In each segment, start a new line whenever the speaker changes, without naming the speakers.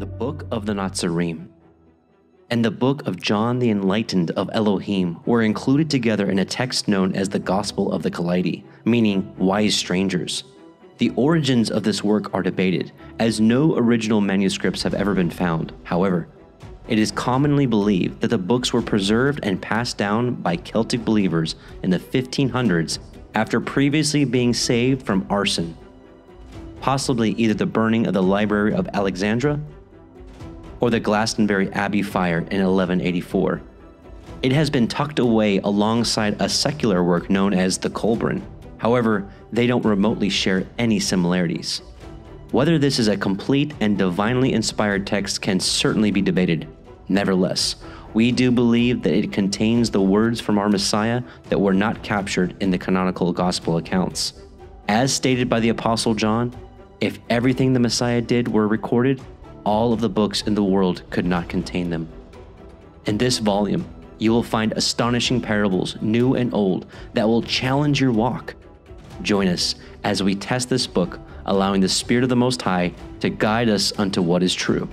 the Book of the Natsarim and the Book of John the Enlightened of Elohim were included together in a text known as the Gospel of the Kailedy, meaning wise strangers. The origins of this work are debated, as no original manuscripts have ever been found. However, it is commonly believed that the books were preserved and passed down by Celtic believers in the 1500s after previously being saved from arson, possibly either the burning of the Library of Alexandria or the Glastonbury Abbey fire in 1184. It has been tucked away alongside a secular work known as the Kolbrin. However, they don't remotely share any similarities. Whether this is a complete and divinely inspired text can certainly be debated. Nevertheless, we do believe that it contains the words from our Messiah that were not captured in the canonical gospel accounts. As stated by the Apostle John, if everything the Messiah did were recorded, all of the books in the world could not contain them. In this volume, you will find astonishing parables, new and old, that will challenge your walk. Join us as we test this book, allowing the Spirit of the Most High to guide us unto what is true.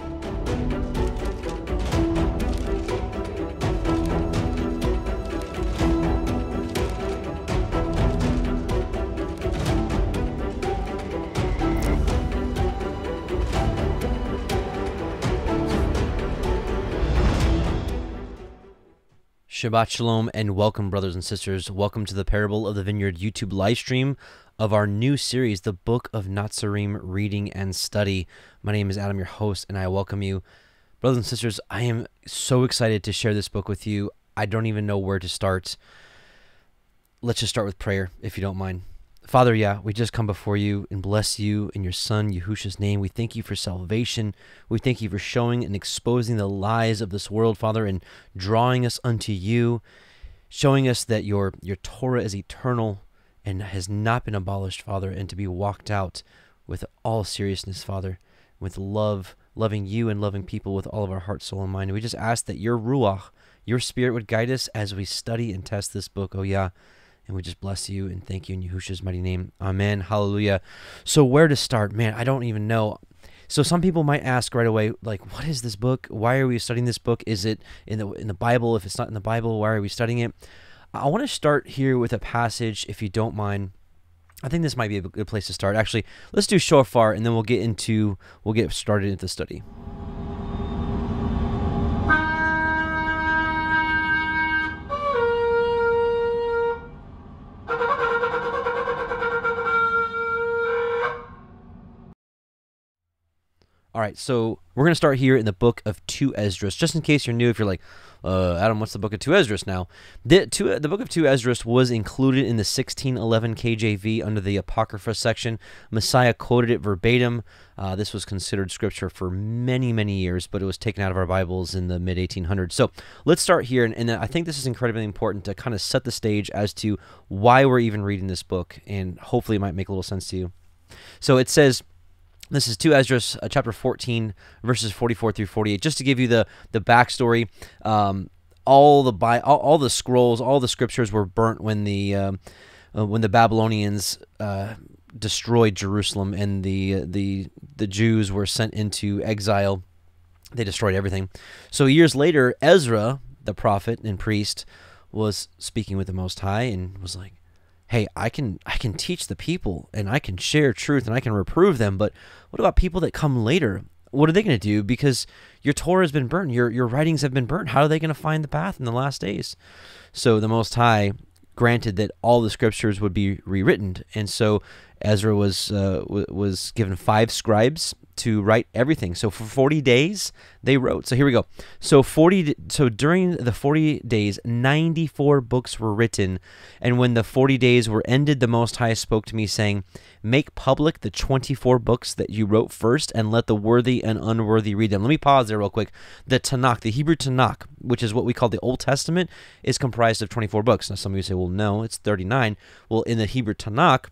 Shabbat Shalom and welcome, brothers and sisters. Welcome to the Parable of the Vineyard YouTube live stream of our new series, The Book of Natsarim Reading and Study. My name is Adam, your host, and I welcome you. Brothers and sisters, I am so excited to share this book with you. I don't even know where to start. Let's just start with prayer, if you don't mind. Father, yeah, we just come before you and bless you in your Son, Yahushua's name. We thank you for salvation. We thank you for showing and exposing the lies of this world, Father, and drawing us unto you, showing us that your, your Torah is eternal and has not been abolished, Father, and to be walked out with all seriousness, Father, with love, loving you and loving people with all of our heart, soul, and mind. And we just ask that your Ruach, your Spirit would guide us as we study and test this book, oh yeah. And we just bless you and thank you in Yahushua's mighty name. Amen. Hallelujah. So, where to start? Man, I don't even know. So some people might ask right away, like, what is this book? Why are we studying this book? Is it in the in the Bible? If it's not in the Bible, why are we studying it? I want to start here with a passage, if you don't mind. I think this might be a good place to start. Actually, let's do shofar, and then we'll get into we'll get started into the study. All right, so we're going to start here in the book of 2 Esdras. Just in case you're new, if you're like, uh, Adam, what's the book of 2 Esdras now? The, two, the book of 2 Esdras was included in the 1611 KJV under the Apocrypha section. Messiah quoted it verbatim. Uh, this was considered scripture for many, many years, but it was taken out of our Bibles in the mid 1800s. So let's start here, and, and I think this is incredibly important to kind of set the stage as to why we're even reading this book, and hopefully it might make a little sense to you. So it says, this is 2 Esdras, uh, chapter 14, verses 44 through 48. Just to give you the, the backstory, um, all the by all, all, the scrolls, all the scriptures were burnt when the um, uh, when the Babylonians uh, destroyed Jerusalem and the the the Jews were sent into exile. They destroyed everything. So years later, Ezra, the prophet and priest, was speaking with the Most High and was like, hey, I can I can teach the people and I can share truth and I can reprove them, but what about people that come later? What are they going to do? Because your Torah has been burnt, your your writings have been burnt. How are they going to find the path in the last days? So the Most High granted that all the scriptures would be rewritten, and so Ezra was uh, was given five scribes to write everything. So for 40 days they wrote. So here we go. So 40 so during the 40 days 94 books were written and when the 40 days were ended the most high spoke to me saying, "Make public the 24 books that you wrote first and let the worthy and unworthy read them." Let me pause there real quick. The Tanakh, the Hebrew Tanakh, which is what we call the Old Testament, is comprised of 24 books. Now some of you say, "Well, no, it's 39." Well, in the Hebrew Tanakh,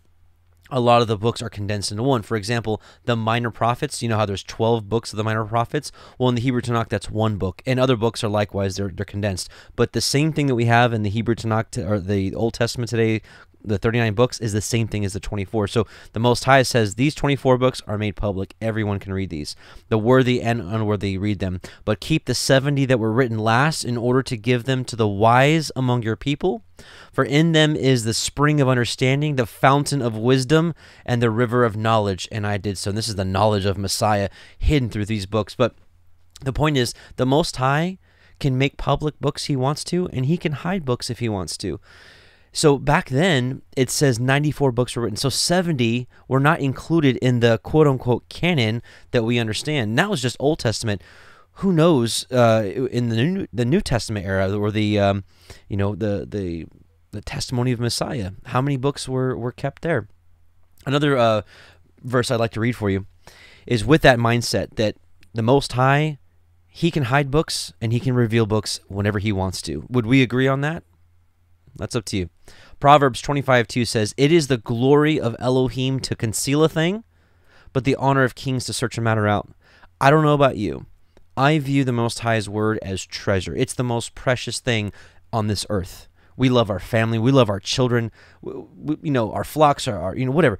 a lot of the books are condensed into one. For example, the Minor Prophets, you know how there's 12 books of the Minor Prophets? Well, in the Hebrew Tanakh, that's one book. And other books are likewise, they're, they're condensed. But the same thing that we have in the Hebrew Tanakh, or the Old Testament today, the 39 books is the same thing as the 24. So the Most High says these 24 books are made public. Everyone can read these. The worthy and unworthy read them. But keep the 70 that were written last in order to give them to the wise among your people. For in them is the spring of understanding, the fountain of wisdom, and the river of knowledge. And I did so. And this is the knowledge of Messiah hidden through these books. But the point is, the Most High can make public books he wants to, and he can hide books if he wants to. So back then, it says 94 books were written. So 70 were not included in the quote unquote canon that we understand. Now it's just Old Testament. Who knows uh, in the New, the New Testament era or the um, you know the the the testimony of Messiah? How many books were were kept there? Another uh, verse I'd like to read for you is with that mindset that the Most High he can hide books and he can reveal books whenever he wants to. Would we agree on that? That's up to you. Proverbs 25 2 says, It is the glory of Elohim to conceal a thing, but the honor of kings to search a matter out. I don't know about you. I view the Most High's word as treasure. It's the most precious thing on this earth. We love our family. We love our children. We, we, you know, our flocks, are, our, you know, whatever.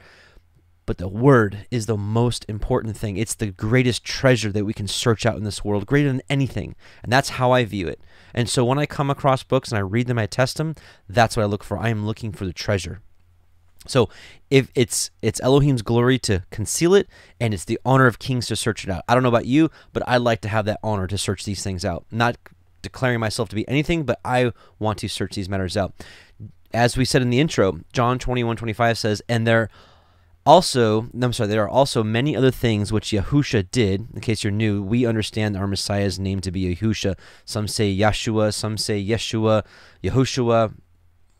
But the word is the most important thing. It's the greatest treasure that we can search out in this world, greater than anything. And that's how I view it. And so when I come across books and I read them, I test them, that's what I look for. I am looking for the treasure. So if it's it's Elohim's glory to conceal it and it's the honor of kings to search it out. I don't know about you, but I like to have that honor to search these things out. Not declaring myself to be anything, but I want to search these matters out. As we said in the intro, John 21, 25 says, and there also, I'm sorry, there are also many other things which Yahusha did. In case you're new, we understand our Messiah's name to be Yahusha. Some say Yeshua, some say Yeshua, Yahushua.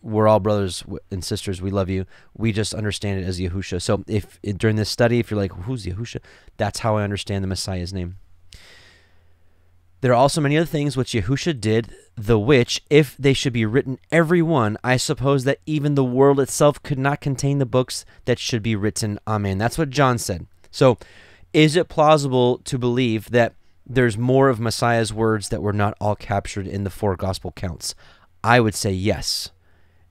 We're all brothers and sisters. We love you. We just understand it as Yahusha. So if during this study, if you're like, who's Yahusha? That's how I understand the Messiah's name. There are also many other things which Yahusha did, the which, if they should be written every one, I suppose that even the world itself could not contain the books that should be written. Amen. That's what John said. So, is it plausible to believe that there's more of Messiah's words that were not all captured in the four gospel counts? I would say yes.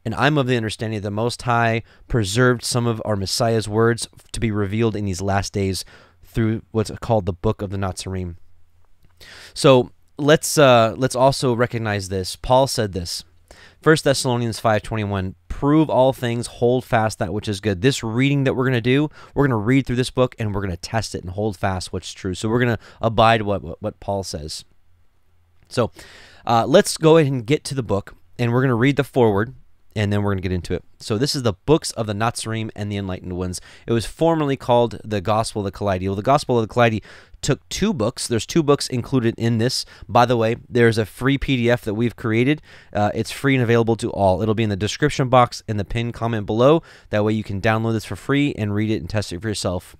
And I'm of the understanding that the Most High preserved some of our Messiah's words to be revealed in these last days through what's called the Book of the Natsarim. So let's uh, let's also recognize this. Paul said this. 1 Thessalonians 5:21 prove all things hold fast that which is good. This reading that we're going to do, we're going to read through this book and we're going to test it and hold fast what's true. So we're going to abide what, what, what Paul says. So uh, let's go ahead and get to the book and we're going to read the foreword and then we're going to get into it. So this is the books of the Natsarim and the Enlightened Ones. It was formerly called the Gospel of the Kailedy. Well, the Gospel of the Kailedy took two books. There's two books included in this. By the way, there's a free PDF that we've created. Uh, it's free and available to all. It'll be in the description box in the pinned comment below. That way you can download this for free and read it and test it for yourself.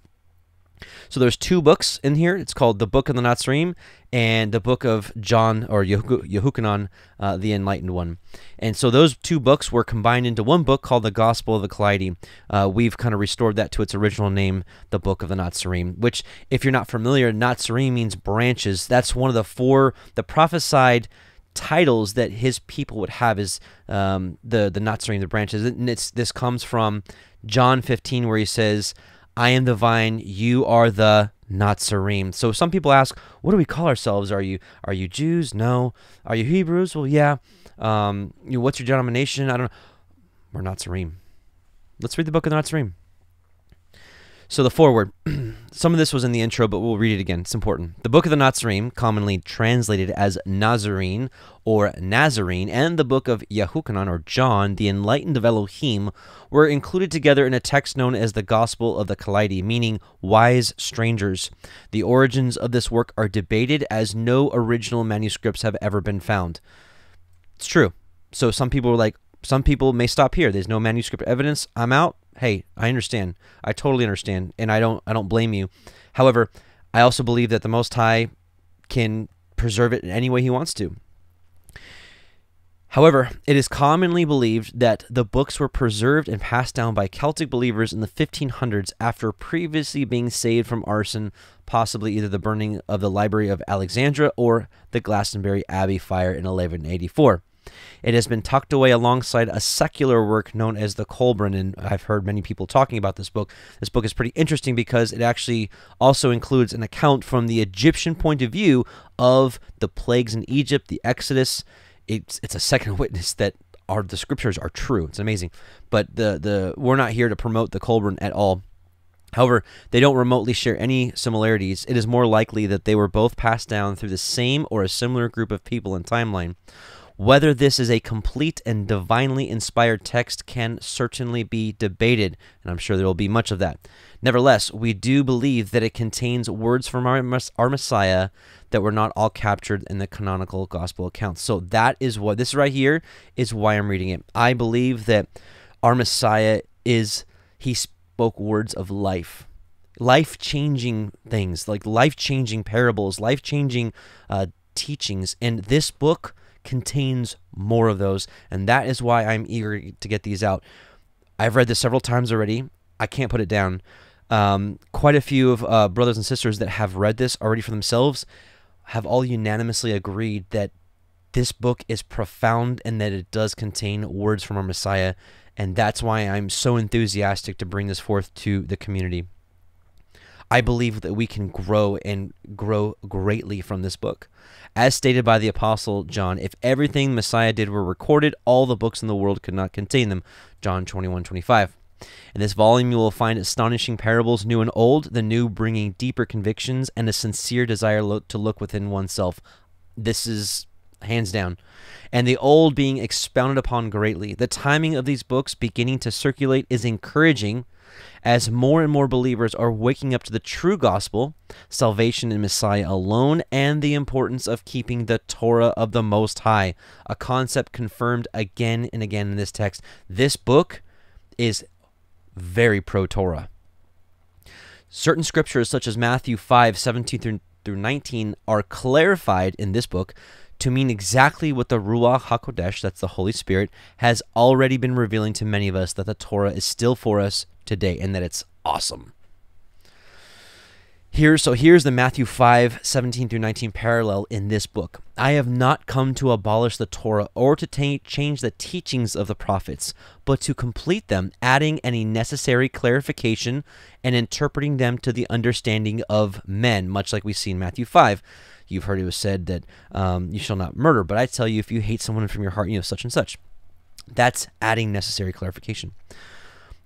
So there's two books in here. It's called the Book of the Natsarim and the Book of John or Yehukanan, uh, the Enlightened One. And so those two books were combined into one book called the Gospel of the Kailedy. Uh, we've kind of restored that to its original name, the Book of the Natsarim. Which, if you're not familiar, Natsarim means branches. That's one of the four the prophesied titles that his people would have is um, the the Natsarim, the branches. And it's this comes from John 15, where he says. I am the vine, you are the Natsarim. So some people ask, what do we call ourselves? Are you are you Jews? No. Are you Hebrews? Well, yeah. Um, you know, what's your denomination? I don't know. We're Natsarim. Let's read the book of the Natsarim. So the foreword. Some of this was in the intro, but we'll read it again. It's important. The Book of the Natsarim, commonly translated as Nazarene or Nazarene, and the Book of Yahukanan or John, the Enlightened of Elohim, were included together in a text known as the Gospel of the Kailedy, meaning wise strangers. The origins of this work are debated as no original manuscripts have ever been found. It's true. So some people were like, some people may stop here. There's no manuscript evidence. I'm out hey, I understand. I totally understand, and I don't I don't blame you. However, I also believe that the Most High can preserve it in any way He wants to. However, it is commonly believed that the books were preserved and passed down by Celtic believers in the 1500s after previously being saved from arson, possibly either the burning of the Library of Alexandria or the Glastonbury Abbey fire in 1184. It has been tucked away alongside a secular work known as the Kolbrin, and I've heard many people talking about this book. This book is pretty interesting because it actually also includes an account from the Egyptian point of view of the plagues in Egypt, the Exodus. It's it's a second witness that are the scriptures are true. It's amazing, but the the we're not here to promote the Kolbrin at all. However, they don't remotely share any similarities. It is more likely that they were both passed down through the same or a similar group of people and timeline. Whether this is a complete and divinely inspired text can certainly be debated, and I'm sure there will be much of that. Nevertheless, we do believe that it contains words from our, our Messiah that were not all captured in the canonical gospel accounts. So that is what this right here is why I'm reading it. I believe that our Messiah is he spoke words of life life changing things, like life changing parables, life changing uh, teachings. And this book contains more of those. And that is why I'm eager to get these out. I've read this several times already. I can't put it down. Um, quite a few of uh, brothers and sisters that have read this already for themselves have all unanimously agreed that this book is profound and that it does contain words from our Messiah. And that's why I'm so enthusiastic to bring this forth to the community. I believe that we can grow and grow greatly from this book. As stated by the Apostle John, if everything Messiah did were recorded, all the books in the world could not contain them. John 21 25. In this volume, you will find astonishing parables, new and old, the new bringing deeper convictions and a sincere desire lo- to look within oneself. This is hands down. And the old being expounded upon greatly. The timing of these books beginning to circulate is encouraging as more and more believers are waking up to the true gospel, salvation in Messiah alone, and the importance of keeping the Torah of the Most High, a concept confirmed again and again in this text. This book is very pro Torah. Certain scriptures, such as Matthew 5 17 through, through 19, are clarified in this book to mean exactly what the Ruach HaKodesh, that's the Holy Spirit, has already been revealing to many of us that the Torah is still for us today and that it's awesome. Here, so here's the Matthew 5, 17 through 19 parallel in this book. I have not come to abolish the Torah or to ta- change the teachings of the prophets, but to complete them, adding any necessary clarification and interpreting them to the understanding of men, much like we see in Matthew 5. You've heard it was said that um, you shall not murder, but I tell you, if you hate someone from your heart, you know, such and such. That's adding necessary clarification.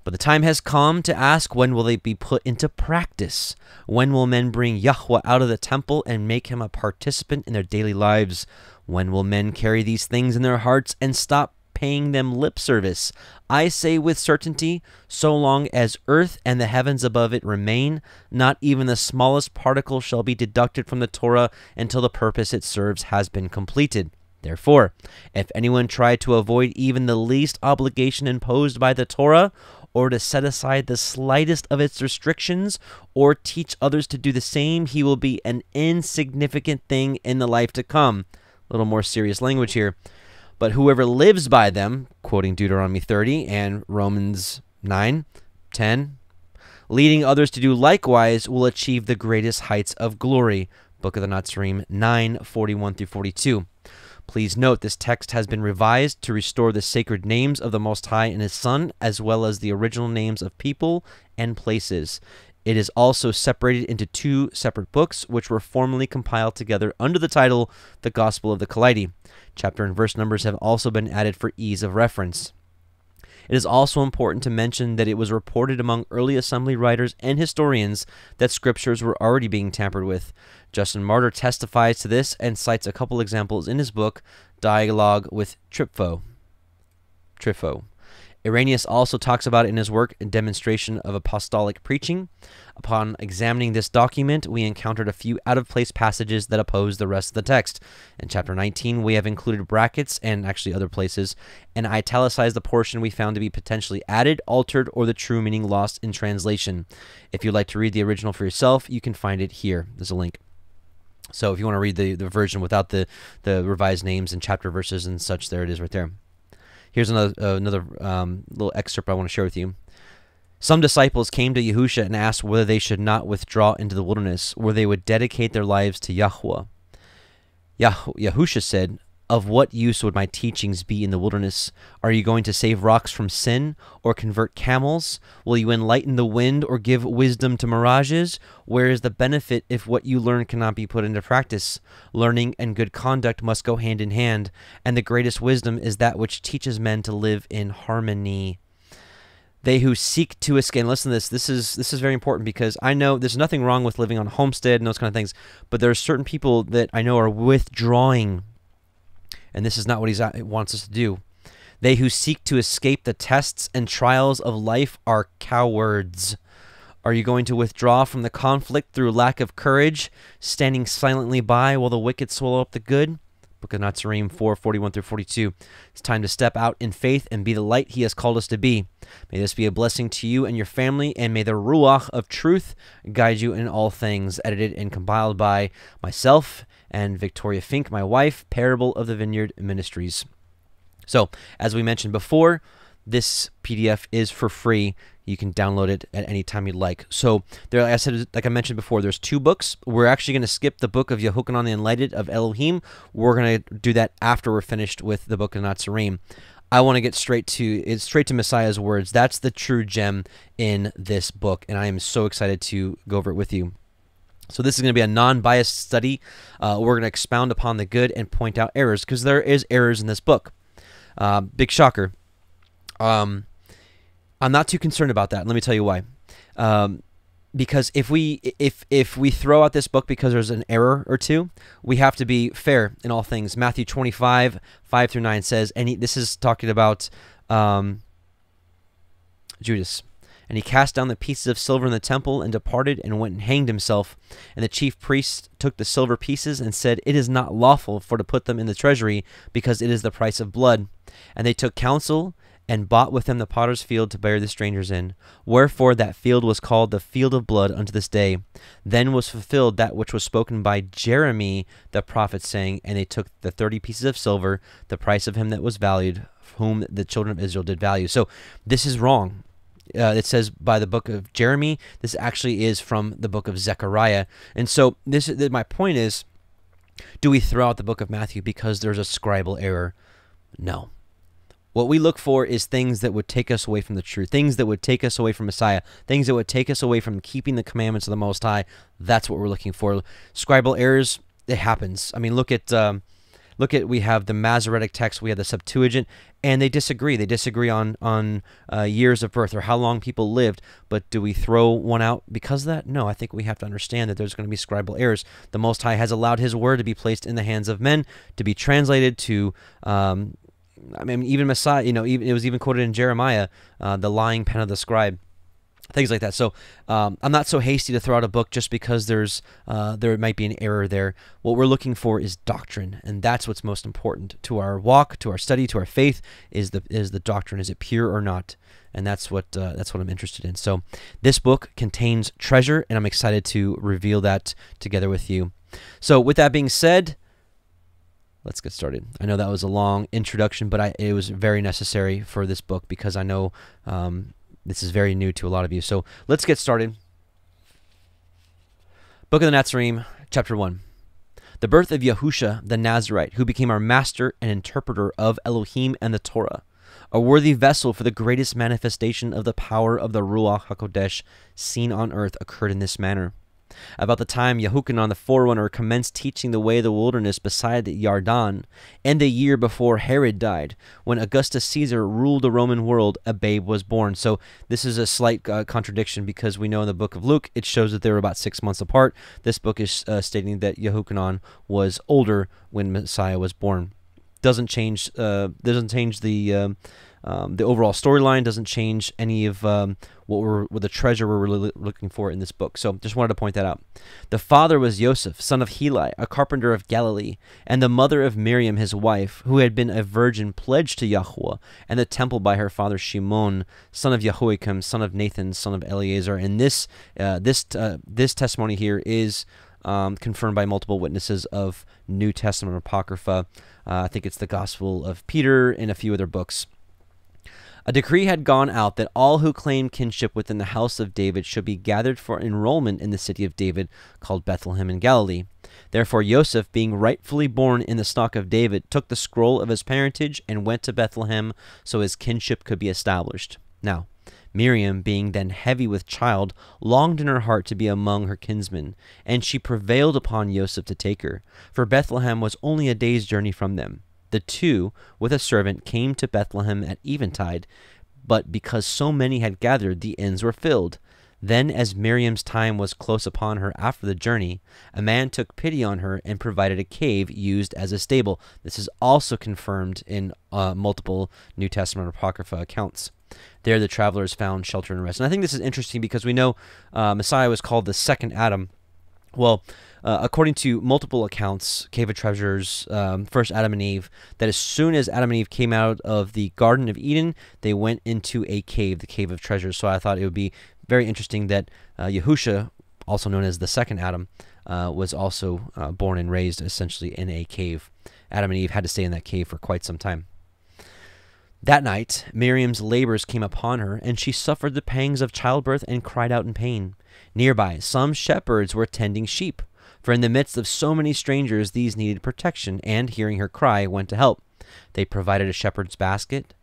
But the time has come to ask when will they be put into practice? When will men bring Yahweh out of the temple and make him a participant in their daily lives? When will men carry these things in their hearts and stop paying them lip service? I say with certainty, so long as earth and the heavens above it remain, not even the smallest particle shall be deducted from the Torah until the purpose it serves has been completed. Therefore, if anyone try to avoid even the least obligation imposed by the Torah, or to set aside the slightest of its restrictions, or teach others to do the same, he will be an insignificant thing in the life to come. A little more serious language here. But whoever lives by them, quoting Deuteronomy 30 and Romans 9, 10, leading others to do likewise, will achieve the greatest heights of glory. Book of the Natsarim 9, 41 through 42. Please note this text has been revised to restore the sacred names of the Most High and His Son, as well as the original names of people and places. It is also separated into two separate books, which were formally compiled together under the title The Gospel of the Kailedy. Chapter and verse numbers have also been added for ease of reference. It is also important to mention that it was reported among early assembly writers and historians that scriptures were already being tampered with. Justin Martyr testifies to this and cites a couple examples in his book, Dialogue with Trypho. Trypho. Irenaeus also talks about it in his work, Demonstration of Apostolic Preaching. Upon examining this document, we encountered a few out of place passages that oppose the rest of the text. In chapter 19, we have included brackets and actually other places, and italicized the portion we found to be potentially added, altered, or the true meaning lost in translation. If you'd like to read the original for yourself, you can find it here. There's a link. So if you want to read the, the version without the, the revised names and chapter verses and such, there it is right there. Here's another uh, another um, little excerpt I want to share with you. Some disciples came to Yahusha and asked whether they should not withdraw into the wilderness, where they would dedicate their lives to Yahweh. Yah- Yahusha said, Of what use would my teachings be in the wilderness? Are you going to save rocks from sin or convert camels? Will you enlighten the wind or give wisdom to mirages? Where is the benefit if what you learn cannot be put into practice? Learning and good conduct must go hand in hand, and the greatest wisdom is that which teaches men to live in harmony they who seek to escape. Listen to this. This is this is very important because I know there's nothing wrong with living on homestead and those kind of things, but there are certain people that I know are withdrawing, and this is not what he wants us to do. They who seek to escape the tests and trials of life are cowards. Are you going to withdraw from the conflict through lack of courage, standing silently by while the wicked swallow up the good? Book of Natsarim 4 41 through 42. It's time to step out in faith and be the light He has called us to be. May this be a blessing to you and your family, and may the Ruach of truth guide you in all things. Edited and compiled by myself and Victoria Fink, my wife, Parable of the Vineyard Ministries. So, as we mentioned before, this PDF is for free. You can download it at any time you'd like. So there, like I said, like I mentioned before, there's two books. We're actually going to skip the book of Yehochanan the Enlightened of Elohim. We're going to do that after we're finished with the book of Natsarim. I want to get straight to it's straight to Messiah's words. That's the true gem in this book, and I am so excited to go over it with you. So this is going to be a non-biased study. Uh, we're going to expound upon the good and point out errors because there is errors in this book. Uh, big shocker. Um, I'm not too concerned about that. Let me tell you why. Um, because if we if if we throw out this book because there's an error or two, we have to be fair in all things. Matthew 25 5 through 9 says, and he, this is talking about um, Judas. And he cast down the pieces of silver in the temple and departed and went and hanged himself. And the chief priests took the silver pieces and said, It is not lawful for to put them in the treasury, because it is the price of blood. And they took counsel and bought with them the potter's field to bury the strangers in. Wherefore that field was called the field of blood unto this day. Then was fulfilled that which was spoken by Jeremy the prophet, saying, And they took the thirty pieces of silver, the price of him that was valued, whom the children of Israel did value. So this is wrong. Uh, it says by the book of Jeremy. This actually is from the book of Zechariah. And so this my point is, do we throw out the book of Matthew because there's a scribal error? No. What we look for is things that would take us away from the truth, things that would take us away from Messiah, things that would take us away from keeping the commandments of the Most High. That's what we're looking for. Scribal errors, it happens. I mean, look at um, look at we have the Masoretic text, we have the Septuagint, and they disagree. They disagree on on uh, years of birth or how long people lived. But do we throw one out because of that? No, I think we have to understand that there's going to be scribal errors. The Most High has allowed His word to be placed in the hands of men, to be translated to um, I mean, even Messiah, you know, even it was even quoted in Jeremiah, uh, the lying pen of the scribe, things like that. So um, I'm not so hasty to throw out a book just because there's uh, there might be an error there. What we're looking for is doctrine, and that's what's most important to our walk, to our study, to our faith. Is the is the doctrine? Is it pure or not? And that's what uh, that's what I'm interested in. So this book contains treasure, and I'm excited to reveal that together with you. So with that being said let's get started. I know that was a long introduction, but I, it was very necessary for this book because I know um, this is very new to a lot of you. So let's get started. Book of the Natsarim, chapter 1. The birth of Yahusha the Nazarite, who became our master and interpreter of Elohim and the Torah, a worthy vessel for the greatest manifestation of the power of the Ruach HaKodesh seen on earth, occurred in this manner. About the time Yehukanan the forerunner commenced teaching the way of the wilderness beside the Yarden, and the year before Herod died, when Augustus Caesar ruled the Roman world, a babe was born. So this is a slight uh, contradiction because we know in the book of Luke it shows that they were about six months apart. This book is uh, stating that Yehukanan was older when Messiah was born. Doesn't change. Uh, doesn't change the. Um, the overall storyline doesn't change any of um, what we're what the treasure we're really looking for in this book. So just wanted to point that out. The father was Joseph, son of Heli, a carpenter of Galilee, and the mother of Miriam, his wife, who had been a virgin pledged to Yahweh and the temple by her father Shimon, son of Jehoiakim, son of Nathan, son of Eleazar. And this uh, this uh, this testimony here is. Um, confirmed by multiple witnesses of New Testament Apocrypha. Uh, I think it's the Gospel of Peter and a few other books. A decree had gone out that all who claimed kinship within the house of David should be gathered for enrollment in the city of David, called Bethlehem in Galilee. Therefore, Joseph, being rightfully born in the stock of David, took the scroll of his parentage and went to Bethlehem so his kinship could be established. Now, Miriam, being then heavy with child, longed in her heart to be among her kinsmen, and she prevailed upon Joseph to take her, for Bethlehem was only a day's journey from them. The two, with a servant, came to Bethlehem at eventide, but because so many had gathered, the inns were filled. Then, as Miriam's time was close upon her after the journey, a man took pity on her and provided a cave used as a stable. This is also confirmed in uh, multiple New Testament Apocrypha accounts. There, the travelers found shelter and rest. And I think this is interesting because we know uh, Messiah was called the second Adam. Well, uh, according to multiple accounts, Cave of Treasures, um, first Adam and Eve, that as soon as Adam and Eve came out of the Garden of Eden, they went into a cave, the Cave of Treasures. So I thought it would be very interesting that uh, Yahusha, also known as the second Adam, uh, was also uh, born and raised essentially in a cave. Adam and Eve had to stay in that cave for quite some time. That night, Miriam's labors came upon her, and she suffered the pangs of childbirth and cried out in pain. Nearby, some shepherds were tending sheep, for in the midst of so many strangers, these needed protection, and hearing her cry, went to help. They provided a shepherd's basket,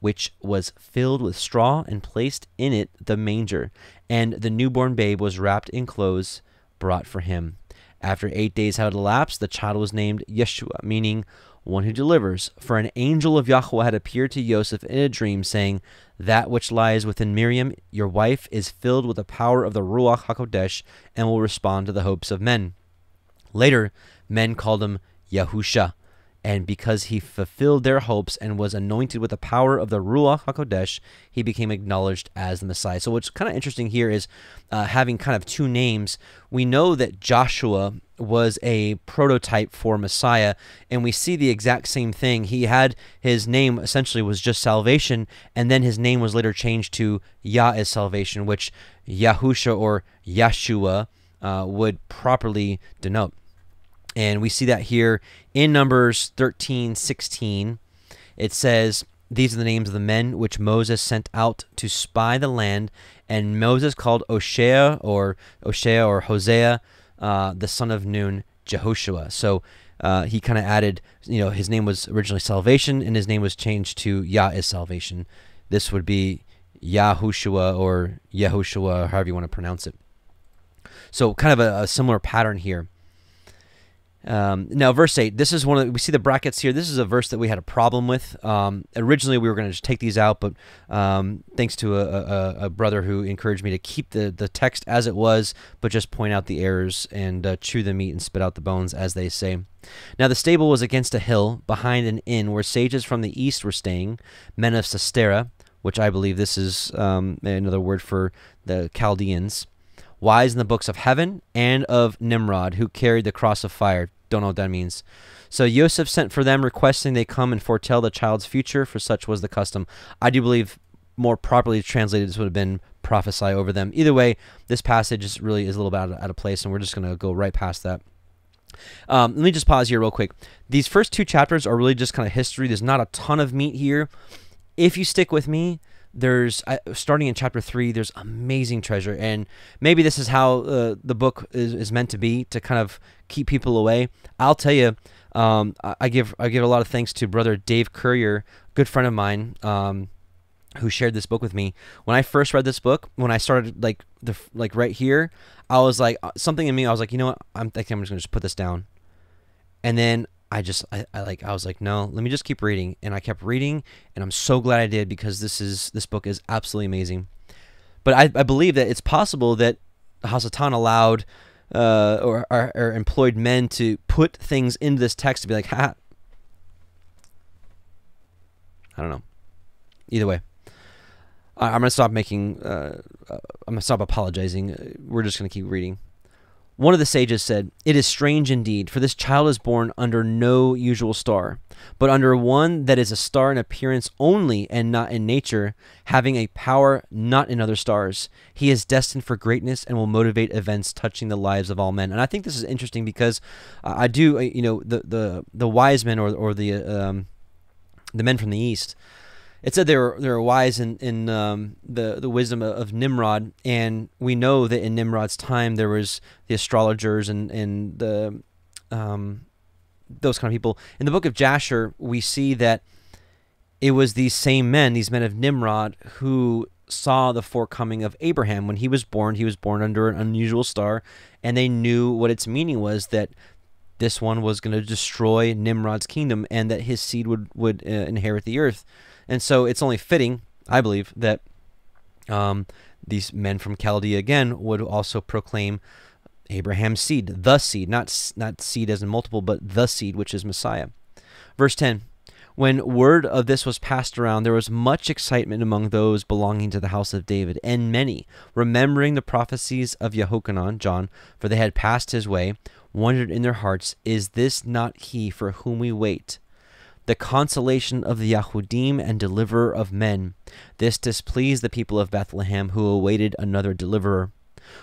which was filled with straw, and placed in it the manger, and the newborn babe was wrapped in clothes brought for him. After eight days had elapsed, the child was named Yeshua, meaning one who delivers. For an angel of Yahweh had appeared to Joseph in a dream, saying, That which lies within Miriam, your wife, is filled with the power of the Ruach HaKodesh and will respond to the hopes of men. Later, men called him Yahusha, and because he fulfilled their hopes and was anointed with the power of the Ruach HaKodesh, he became acknowledged as the Messiah. So, what's kind of interesting here is uh, having kind of two names. We know that Joshua was a prototype for Messiah, and we see the exact same thing. He had his name essentially was just salvation, and then his name was later changed to Yah is salvation, which Yahusha or Yeshua uh, would properly denote. And we see that here in Numbers 13 16. It says, These are the names of the men which Moses sent out to spy the land. And Moses called Oshea or Oshea or Hosea, uh, the son of Nun, Jehoshua. So uh, he kind of added, you know, his name was originally Salvation, and his name was changed to Yah is Salvation. This would be Yahushua or Yehoshua, however you want to pronounce it. So kind of a, a similar pattern here. Um, now, verse 8, this is one of the, we see the brackets here. This is a verse that we had a problem with. Um, originally, we were going to just take these out, but um, thanks to a, a, a, brother who encouraged me to keep the, the text as it was, but just point out the errors and uh, chew the meat and spit out the bones, as they say. Now, the stable was against a hill behind an inn where sages from the east were staying, men of Sestera, which I believe this is um, another word for the Chaldeans wise in the books of heaven and of Nimrod, who carried the cross of fire. Don't know what that means. So Joseph sent for them, requesting they come and foretell the child's future, for such was the custom. I do believe more properly translated, this would have been prophesy over them. Either way, this passage really is a little bit out of, out of place, and we're just going to go right past that. Um, let me just pause here real quick. These first two chapters are really just kind of history. There's not a ton of meat here. If you stick with me, there's starting in chapter three there's amazing treasure. And maybe this is how uh, the book is, is meant to be to kind of keep people away. I'll tell you um, I, I, give i give a lot of thanks to brother dave courier good friend of mine um, who shared this book with me. When i first read this book when i started like the like right here i was like uh, something in me i was like you know what? I'm thinking i'm just gonna just put this down. And then I just I, I like I was like no let me just keep reading. And I kept reading and I'm so glad I did because this is this book is absolutely amazing. But I, I believe that it's possible that Hasatan allowed uh, or, or, or employed men to put things into this text to be like ha I don't know. Either way I, am gonna stop making uh, I'm gonna stop apologizing. We're just gonna keep reading one of the sages said, It is strange indeed, for this child is born under no usual star, but under one that is a star in appearance only and not in nature, having a power not in other stars. He is destined for greatness and will motivate events touching the lives of all men. And I think this is interesting because I do, uh, you know, the the the wise men or or the um, the men from the east it said they were they were wise in in um, the the wisdom of Nimrod, and we know that in Nimrod's time there was the astrologers and and the um, those kind of people. In the book of Jasher, we see that it was these same men, these men of Nimrod, who saw the forecoming of Abraham when he was born. He was born under an unusual star, and they knew what its meaning was that this one was going to destroy Nimrod's kingdom and that his seed would would uh, inherit the earth. And so it's only fitting, I believe, that um, these men from Chaldea again would also proclaim Abraham's seed, the seed, not not seed as in multiple, but the seed, which is Messiah. Verse 10 When word of this was passed around, there was much excitement among those belonging to the house of David, and many, remembering the prophecies of Jehochanan, John, for they had passed his way, wondered in their hearts, Is this not he for whom we wait? The consolation of the Yahudim and deliverer of men. This displeased the people of Bethlehem, who awaited another deliverer.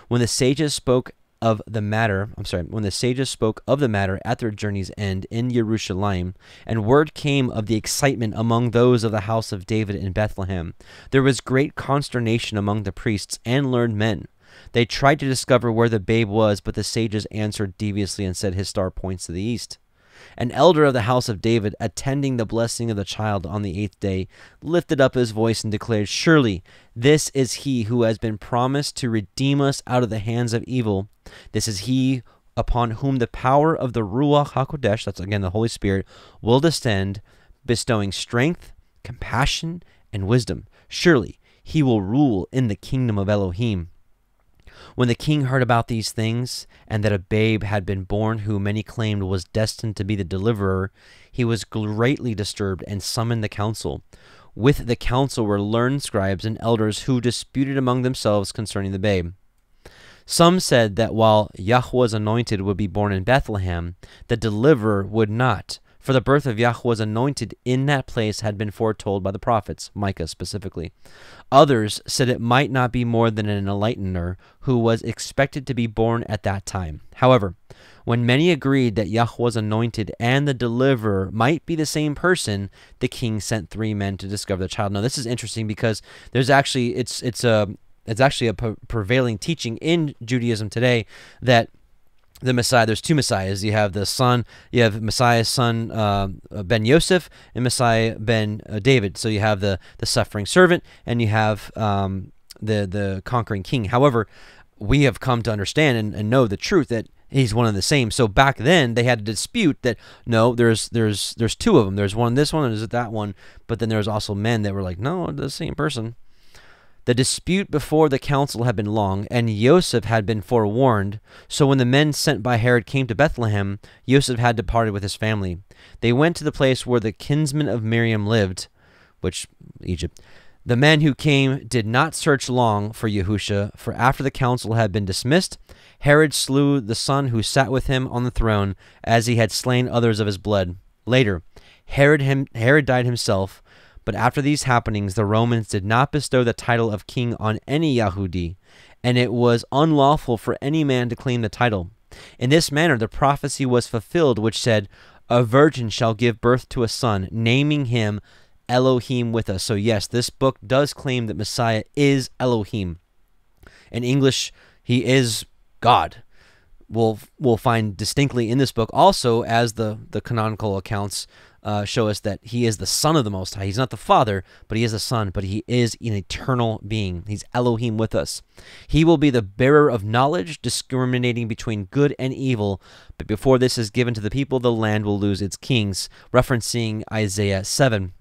When the sages spoke of the matter, I'm sorry, when the sages spoke of the matter at their journey's end in Jerusalem, and word came of the excitement among those of the house of David in Bethlehem, there was great consternation among the priests and learned men. They tried to discover where the babe was, but the sages answered deviously and said, His star points to the east. An elder of the house of David, attending the blessing of the child on the eighth day, lifted up his voice and declared, Surely this is he who has been promised to redeem us out of the hands of evil. This is he upon whom the power of the Ruach HaKodesh, that's again the Holy Spirit, will descend, bestowing strength, compassion, and wisdom. Surely he will rule in the kingdom of Elohim. When the king heard about these things, and that a babe had been born who many claimed was destined to be the deliverer, he was greatly disturbed and summoned the council. With the council were learned scribes and elders who disputed among themselves concerning the babe. Some said that while Yahweh's anointed would be born in Bethlehem, the deliverer would not, for the birth of Yahweh's anointed in that place had been foretold by the prophets, Micah specifically. Others said it might not be more than an enlightener who was expected to be born at that time. However, when many agreed that Yahweh's anointed and the deliverer might be the same person, the king sent three men to discover the child. Now, this is interesting because there's actually it's it's a it's actually a prevailing teaching in Judaism today that the Messiah. There's two Messiahs. You have the son. You have Messiah's son uh, Ben Yosef and Messiah Ben uh, David. So you have the the suffering servant and you have um, the the conquering king. However, we have come to understand and, and know the truth that he's one and the same. So back then they had a dispute that no, there's there's there's two of them. There's one this one and there's that one. But then there's also men that were like, no, the same person. The dispute before the council had been long, and Joseph had been forewarned. So when the men sent by Herod came to Bethlehem, Joseph had departed with his family. They went to the place where the kinsman of Miriam lived, which Egypt. The men who came did not search long for Yahusha, for after the council had been dismissed, Herod slew the son who sat with him on the throne, as he had slain others of his blood. Later, Herod, him, Herod died himself, but after these happenings, the Romans did not bestow the title of king on any Yahudi, and it was unlawful for any man to claim the title. In this manner, the prophecy was fulfilled, which said, A virgin shall give birth to a son, naming him Elohim with us. So, yes, this book does claim that Messiah is Elohim. In English, he is God. We'll, we'll find distinctly in this book also as the, the canonical accounts uh, show us that he is the Son of the Most High. He's not the Father, but he is the Son, but he is an eternal being. He's Elohim with us. He will be the bearer of knowledge, discriminating between good and evil. But before this is given to the people, the land will lose its kings, referencing Isaiah 7.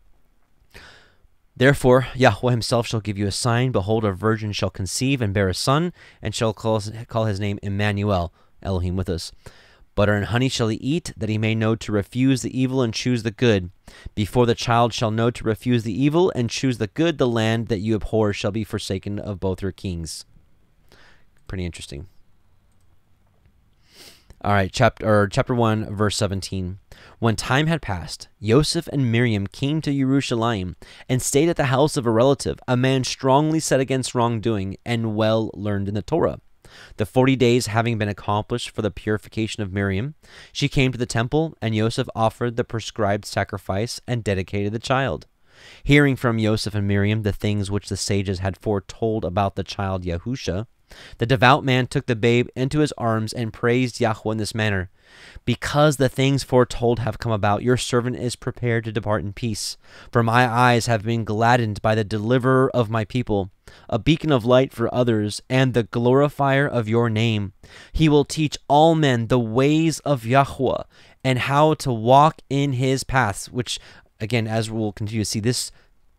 Therefore, Yahweh himself shall give you a sign. Behold, a virgin shall conceive and bear a son, and shall call, call his name Emmanuel, Elohim with us. Butter and honey shall he eat, that he may know to refuse the evil and choose the good. Before the child shall know to refuse the evil and choose the good, the land that you abhor shall be forsaken of both her kings. Pretty interesting. All right, chapter or chapter 1 verse 17. When time had passed, Joseph and Miriam came to Jerusalem and stayed at the house of a relative, a man strongly set against wrongdoing and well learned in the Torah. The forty days having been accomplished for the purification of Miriam, she came to the temple, and Joseph offered the prescribed sacrifice and dedicated the child. Hearing from Joseph and Miriam the things which the sages had foretold about the child Yahusha, the devout man took the babe into his arms and praised Yahweh in this manner. Because the things foretold have come about, your servant is prepared to depart in peace. For my eyes have been gladdened by the deliverer of my people, a beacon of light for others, and the glorifier of your name. He will teach all men the ways of Yahweh and how to walk in his paths, which, again, as we'll continue to see, this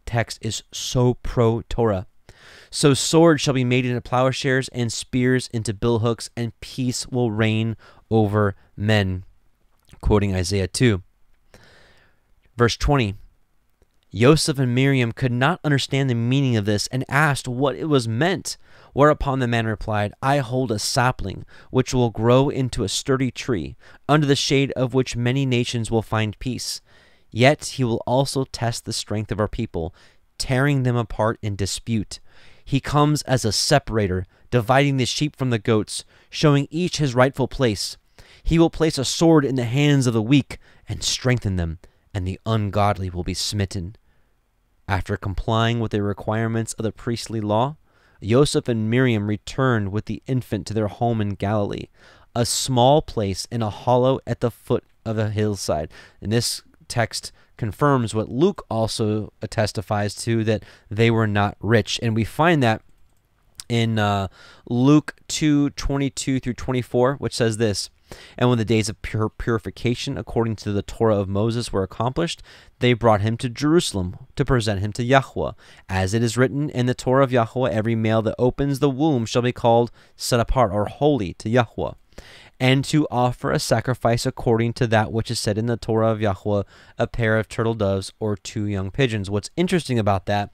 text is so pro Torah. So swords shall be made into plowshares and spears into billhooks, and peace will reign over men. Quoting Isaiah 2. Verse 20 Joseph and Miriam could not understand the meaning of this and asked what it was meant. Whereupon the man replied, I hold a sapling which will grow into a sturdy tree, under the shade of which many nations will find peace. Yet he will also test the strength of our people, tearing them apart in dispute. He comes as a separator, dividing the sheep from the goats, showing each his rightful place. He will place a sword in the hands of the weak and strengthen them, and the ungodly will be smitten. After complying with the requirements of the priestly law, Joseph and Miriam returned with the infant to their home in Galilee, a small place in a hollow at the foot of a hillside. In this text confirms what Luke also testifies to that they were not rich. And we find that in uh, Luke 2 22 through 24, which says this. And when the days of pure purification according to the Torah of Moses were accomplished, they brought him to Jerusalem to present him to Yahweh. As it is written in the Torah of Yahweh, every male that opens the womb shall be called set apart or holy to Yahweh and to offer a sacrifice according to that which is said in the Torah of Yahweh, a pair of turtle doves or two young pigeons. What's interesting about that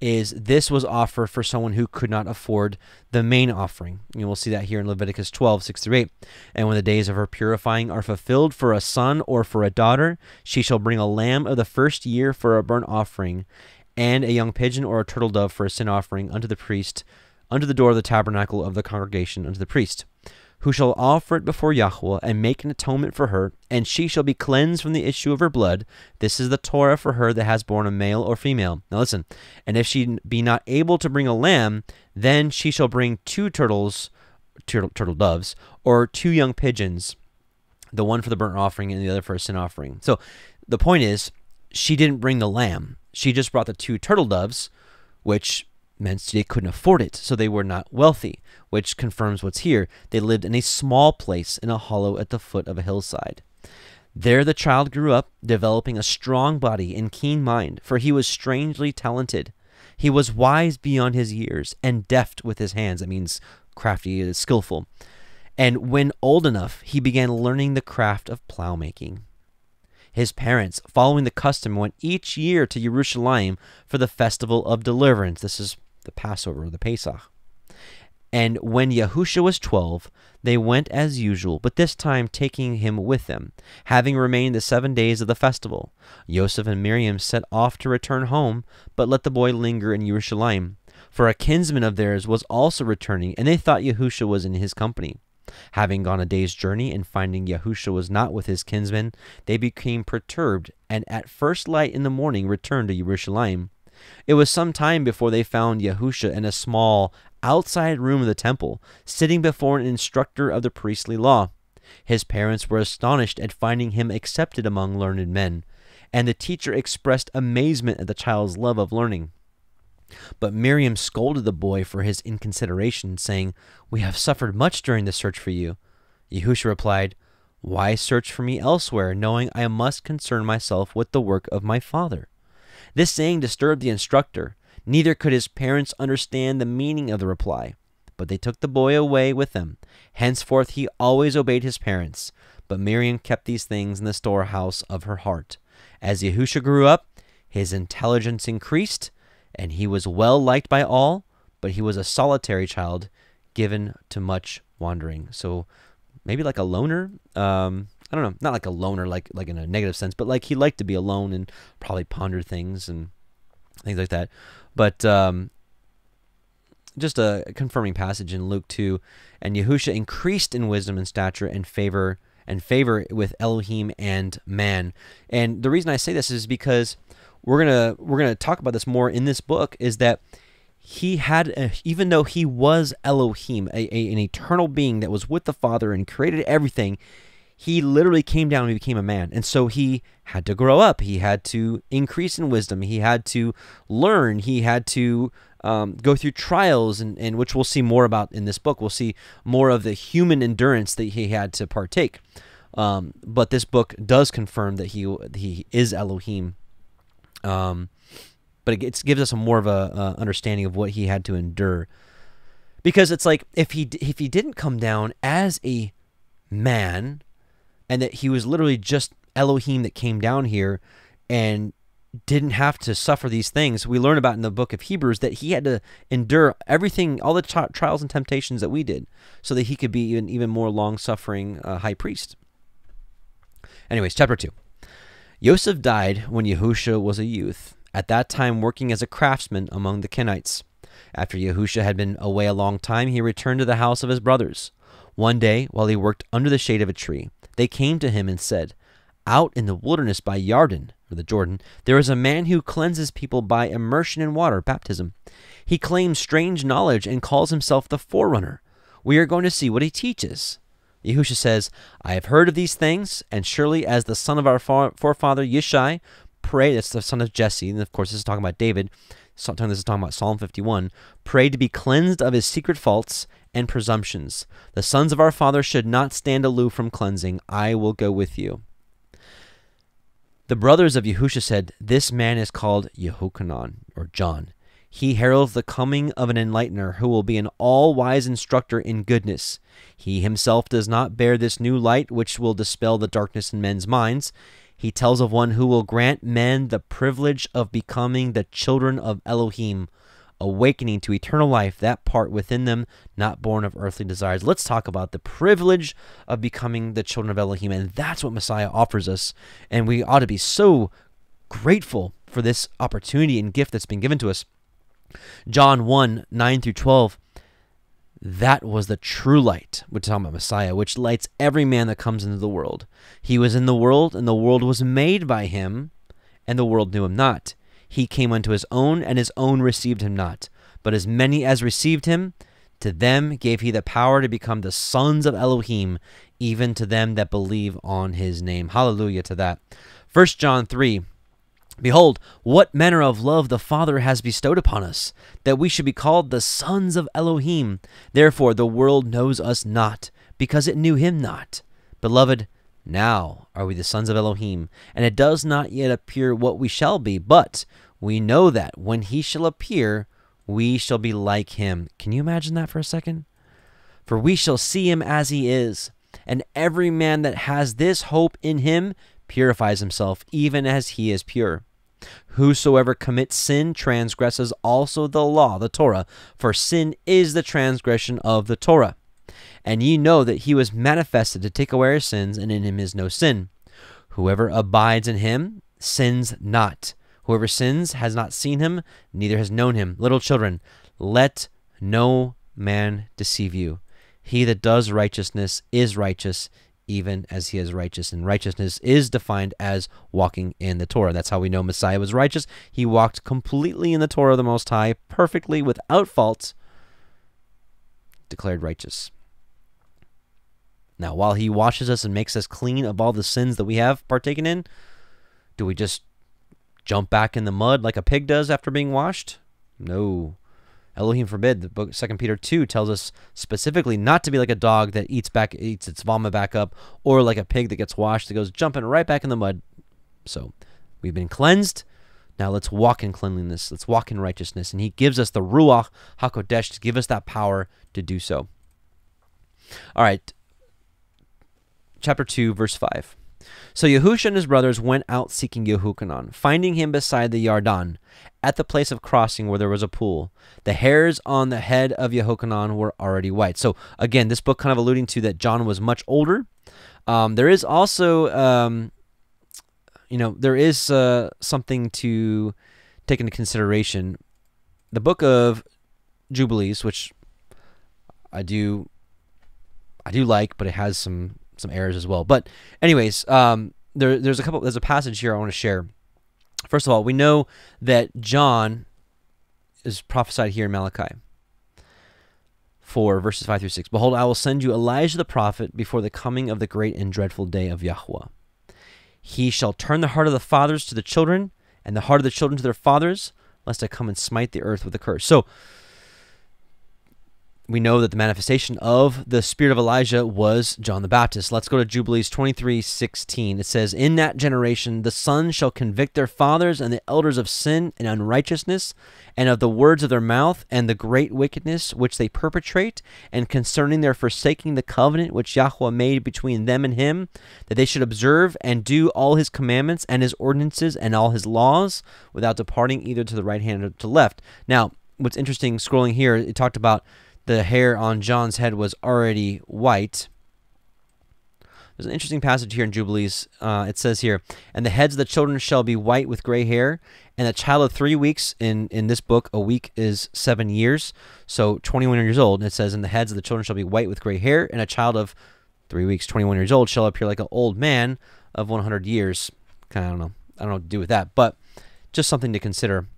is this was offered for someone who could not afford the main offering. You will see that here in Leviticus 12, 6 through 8. And when the days of her purifying are fulfilled for a son or for a daughter, she shall bring a lamb of the first year for a burnt offering, and a young pigeon or a turtle dove for a sin offering unto the priest, unto the door of the tabernacle of the congregation unto the priest who shall offer it before Yahweh and make an atonement for her, and she shall be cleansed from the issue of her blood. This is the Torah for her that has borne a male or female. Now listen, and if she be not able to bring a lamb, then she shall bring two turtles, turtle, turtle doves, or two young pigeons, the one for the burnt offering and the other for a sin offering. So the point is, she didn't bring the lamb. She just brought the two turtle doves, which meant they couldn't afford it, so they were not wealthy, which confirms what's here. They lived in a small place in a hollow at the foot of a hillside. There the child grew up, developing a strong body and keen mind, for he was strangely talented. He was wise beyond his years and deft with his hands. That means crafty, uh, skillful. And when old enough, he began learning the craft of plowmaking. His parents, following the custom, went each year to Jerusalem for the festival of deliverance. This is the Passover, of the Pesach. And when Yahusha was twelve, they went as usual, but this time taking him with them, having remained the seven days of the festival. Joseph and Miriam set off to return home, but let the boy linger in Jerusalem. For a kinsman of theirs was also returning, and they thought Yahusha was in his company. Having gone a day's journey and finding Yahusha was not with his kinsmen, they became perturbed, and at first light in the morning returned to Jerusalem. It was some time before they found Yahusha in a small, outside room of the temple, sitting before an instructor of the priestly law. His parents were astonished at finding him accepted among learned men, and the teacher expressed amazement at the child's love of learning. But Miriam scolded the boy for his inconsideration, saying, We have suffered much during the search for you. Yahusha replied, Why search for me elsewhere, knowing I must concern myself with the work of my Father? This saying disturbed the instructor. Neither could his parents understand the meaning of the reply. But they took the boy away with them. Henceforth he always obeyed his parents. But Miriam kept these things in the storehouse of her heart. As Yahusha grew up, his intelligence increased, and he was well liked by all, but he was a solitary child, given to much wandering. So maybe like a loner. Um, I don't know, not like a loner, like like in a negative sense, but like he liked to be alone and probably ponder things and things like that. But um, just a confirming passage in Luke two, and Yahusha increased in wisdom and stature and favor and favor with Elohim and man. And the reason I say this is because we're gonna we're gonna talk about this more in this book is that he had a, even though he was Elohim, a, a, an eternal being that was with the Father and created everything, he literally came down and became a man. And so he had to grow up. He had to increase in wisdom. He had to learn. He had to um, go through trials, and, and which we'll see more about in this book. We'll see more of the human endurance that he had to partake. Um, but this book does confirm that he he is Elohim. Um, but it gives us a more of a understanding of what he had to endure. Because it's like if he if he didn't come down as a man, and that he was literally just Elohim that came down here and didn't have to suffer these things. We learn about in the book of Hebrews that he had to endure everything, all the trials and temptations that we did, so that he could be an even more long suffering uh, high priest. Anyways, chapter 2. Yosef died when Yahusha was a youth, at that time working as a craftsman among the Kenites. After Yahusha had been away a long time, he returned to the house of his brothers. One day, while he worked under the shade of a tree, they came to him and said, Out in the wilderness by Yarden, or the Jordan, there is a man who cleanses people by immersion in water, baptism. He claims strange knowledge and calls himself the forerunner. We are going to see what he teaches. Yahusha says, I have heard of these things, and surely as the son of our forefather Yishai, pray, that's the son of Jesse, and of course this is talking about David, this is talking about Psalm 51, prayed to be cleansed of his secret faults and presumptions. The sons of our father should not stand aloof from cleansing. I will go with you. The brothers of Yahusha said, This man is called Yehochanan, or John. He heralds the coming of an enlightener who will be an all wise instructor in goodness. He himself does not bear this new light which will dispel the darkness in men's minds. He tells of one who will grant men the privilege of becoming the children of Elohim, awakening to eternal life, that part within them not born of earthly desires. Let's talk about the privilege of becoming the children of Elohim. And that's what Messiah offers us. And we ought to be so grateful for this opportunity and gift that's been given to us. John 1 9 through 12. That was the true light, we're talking about Messiah, which lights every man that comes into the world. He was in the world, and the world was made by him, and the world knew him not. He came unto his own, and his own received him not. But as many as received him, to them gave he the power to become the sons of Elohim, even to them that believe on his name. Hallelujah to that. 1 John 3 Behold, what manner of love the Father has bestowed upon us, that we should be called the sons of Elohim. Therefore the world knows us not, because it knew him not. Beloved, now are we the sons of Elohim, and it does not yet appear what we shall be, but we know that when he shall appear, we shall be like him. Can you imagine that for a second? For we shall see him as he is, and every man that has this hope in him purifies himself, even as he is pure. Whosoever commits sin transgresses also the law, the Torah, for sin is the transgression of the Torah. And ye know that he was manifested to take away our sins, and in him is no sin. Whoever abides in him sins not. Whoever sins has not seen him, neither has known him. Little children, let no man deceive you. He that does righteousness is righteous, even as he is righteous. And righteousness is defined as walking in the Torah. That's how we know Messiah was righteous. He walked completely in the Torah of the Most High, perfectly, without fault, declared righteous. Now, while he washes us and makes us clean of all the sins that we have partaken in, do we just jump back in the mud like a pig does after being washed? No. Elohim forbid. The book Second Peter two tells us specifically not to be like a dog that eats back eats its vomit back up, or like a pig that gets washed that goes jumping right back in the mud. So we've been cleansed. Now let's walk in cleanliness. Let's walk in righteousness. And he gives us the Ruach HaKodesh to give us that power to do so. All right chapter 2, verse 5. So Yahusha and his brothers went out seeking Yehochanan, finding him beside the Yarden, at the place of crossing where there was a pool. The hairs on the head of Yehochanan were already white. So again, this book kind of alluding to that John was much older. Um, there is also, um, you know, there is uh, something to take into consideration. The book of Jubilees, which I do, I do like, but it has some some errors as well. But anyways, um, there there's a couple there's a passage here I want to share. First of all, we know that John is prophesied here in Malachi 4, verses 5 through 6. Behold, I will send you Elijah the prophet before the coming of the great and dreadful day of Yahweh. He shall turn the heart of the fathers to the children, and the heart of the children to their fathers, lest I come and smite the earth with a curse. So, we know that the manifestation of the spirit of Elijah was John the Baptist. Let's go to Jubilees 23 16. It says, In that generation the sons shall convict their fathers and the elders of sin and unrighteousness, and of the words of their mouth, and the great wickedness which they perpetrate, and concerning their forsaking the covenant which Yahweh made between them and him, that they should observe and do all his commandments and his ordinances and all his laws, without departing either to the right hand or to the left. Now, what's interesting scrolling here, it talked about the hair on John's head was already white. There's an interesting passage here in Jubilees. Uh, it says here, "And the heads of the children shall be white with gray hair, and a child of three weeks in in this book, a week is seven years, so 21 years old. And It says, "And the heads of the children shall be white with gray hair, and a child of three weeks, 21 years old, shall appear like an old man of 100 years." Kind of, I don't know. I don't know what to do with that, but just something to consider.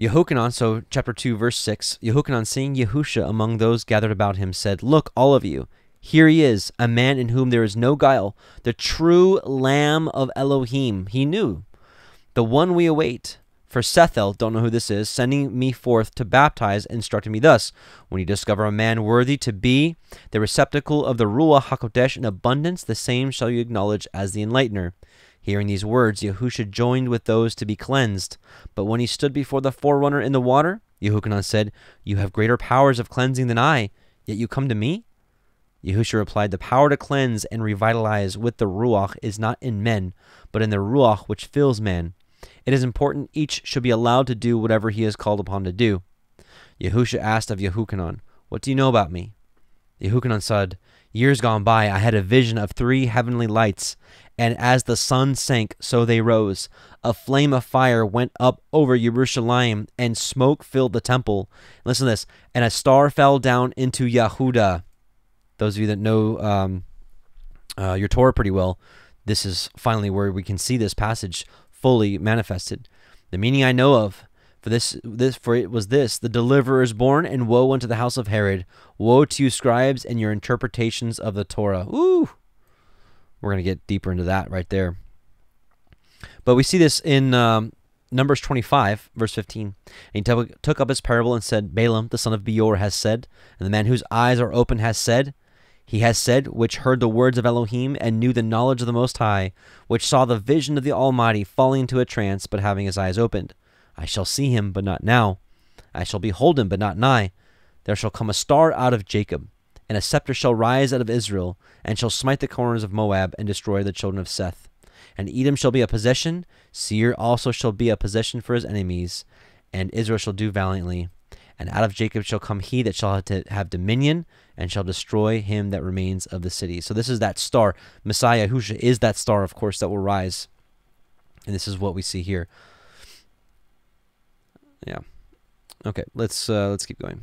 Yehochanan, so chapter 2, verse 6, Yehochanan, seeing Yahusha among those gathered about him, said, Look, all of you, here he is, a man in whom there is no guile, the true Lamb of Elohim. He knew, the one we await. For Sethel, don't know who this is, sending me forth to baptize, instructed me thus When you discover a man worthy to be the receptacle of the Ruach HaKodesh in abundance, the same shall you acknowledge as the enlightener. Hearing these words, Yahusha joined with those to be cleansed. But when he stood before the forerunner in the water, Yehochanan said, You have greater powers of cleansing than I, yet you come to me? Yahusha replied, The power to cleanse and revitalize with the Ruach is not in men, but in the Ruach which fills man. It is important each should be allowed to do whatever he is called upon to do. Yahusha asked of Yehochanan, What do you know about me? Yehochanan said, Years gone by, I had a vision of three heavenly lights, and as the sun sank, so they rose. A flame of fire went up over Jerusalem, and smoke filled the temple. Listen to this. And a star fell down into Yehuda. Those of you that know um, uh, your Torah pretty well, this is finally where we can see this passage fully manifested. The meaning I know of for this, this, for it was this: the deliverer is born, and woe unto the house of Herod! Woe to you, scribes, and your interpretations of the Torah. Ooh, we're gonna get deeper into that right there. But we see this in um, Numbers 25, verse 15. And he took up his parable and said, Balaam, the son of Beor, has said, and the man whose eyes are open has said, He has said, which heard the words of Elohim and knew the knowledge of the Most High, which saw the vision of the Almighty falling into a trance, but having his eyes opened. I shall see him, but not now. I shall behold him, but not nigh. There shall come a star out of Jacob, and a scepter shall rise out of Israel, and shall smite the corners of Moab, and destroy the children of Seth. And Edom shall be a possession, Seir also shall be a possession for his enemies, and Israel shall do valiantly. And out of Jacob shall come he that shall have dominion, and shall destroy him that remains of the city. So this is that star. Messiah, Husha, is that star, of course, that will rise. And this is what we see here. Yeah. Okay, let's uh, let's keep going.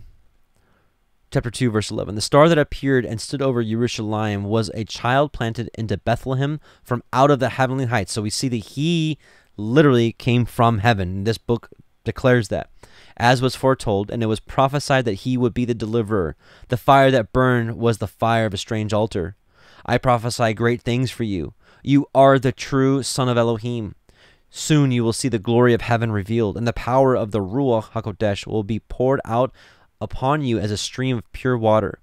Chapter 2, verse 11. The star that appeared and stood over Jerusalem was a child planted into Bethlehem from out of the heavenly heights. So we see that he literally came from heaven. This book declares that. As was foretold, and it was prophesied that he would be the deliverer. The fire that burned was the fire of a strange altar. I prophesy great things for you. You are the true Son of Elohim. Soon you will see the glory of heaven revealed, and the power of the Ruach HaKodesh will be poured out upon you as a stream of pure water.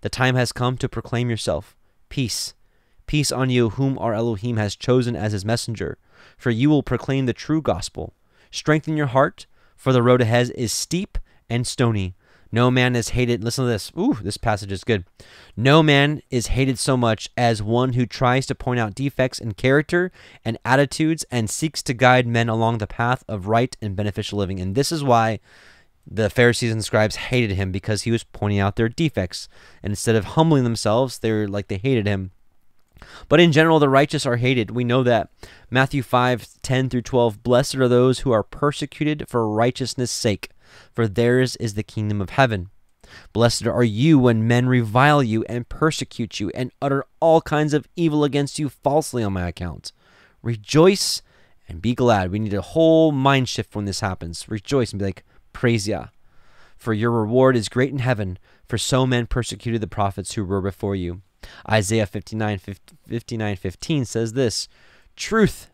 The time has come to proclaim yourself. Peace. Peace on you, whom our Elohim has chosen as his messenger. For you will proclaim the true gospel. Strengthen your heart, for the road ahead is steep and stony. No man is hated. Listen to this. Ooh, this passage is good. No man is hated so much as one who tries to point out defects in character and attitudes and seeks to guide men along the path of right and beneficial living. And this is why the Pharisees and scribes hated him because he was pointing out their defects. And instead of humbling themselves, they were like they hated him. But in general, the righteous are hated. We know that. Matthew 5 10 through 12. Blessed are those who are persecuted for righteousness' sake for theirs is the kingdom of heaven. Blessed are you when men revile you and persecute you and utter all kinds of evil against you falsely on my account. Rejoice and be glad. We need a whole mind shift when this happens. Rejoice and be like, Praise Yah. For your reward is great in heaven, for so men persecuted the prophets who were before you. Isaiah 59, 59 15 says this Truth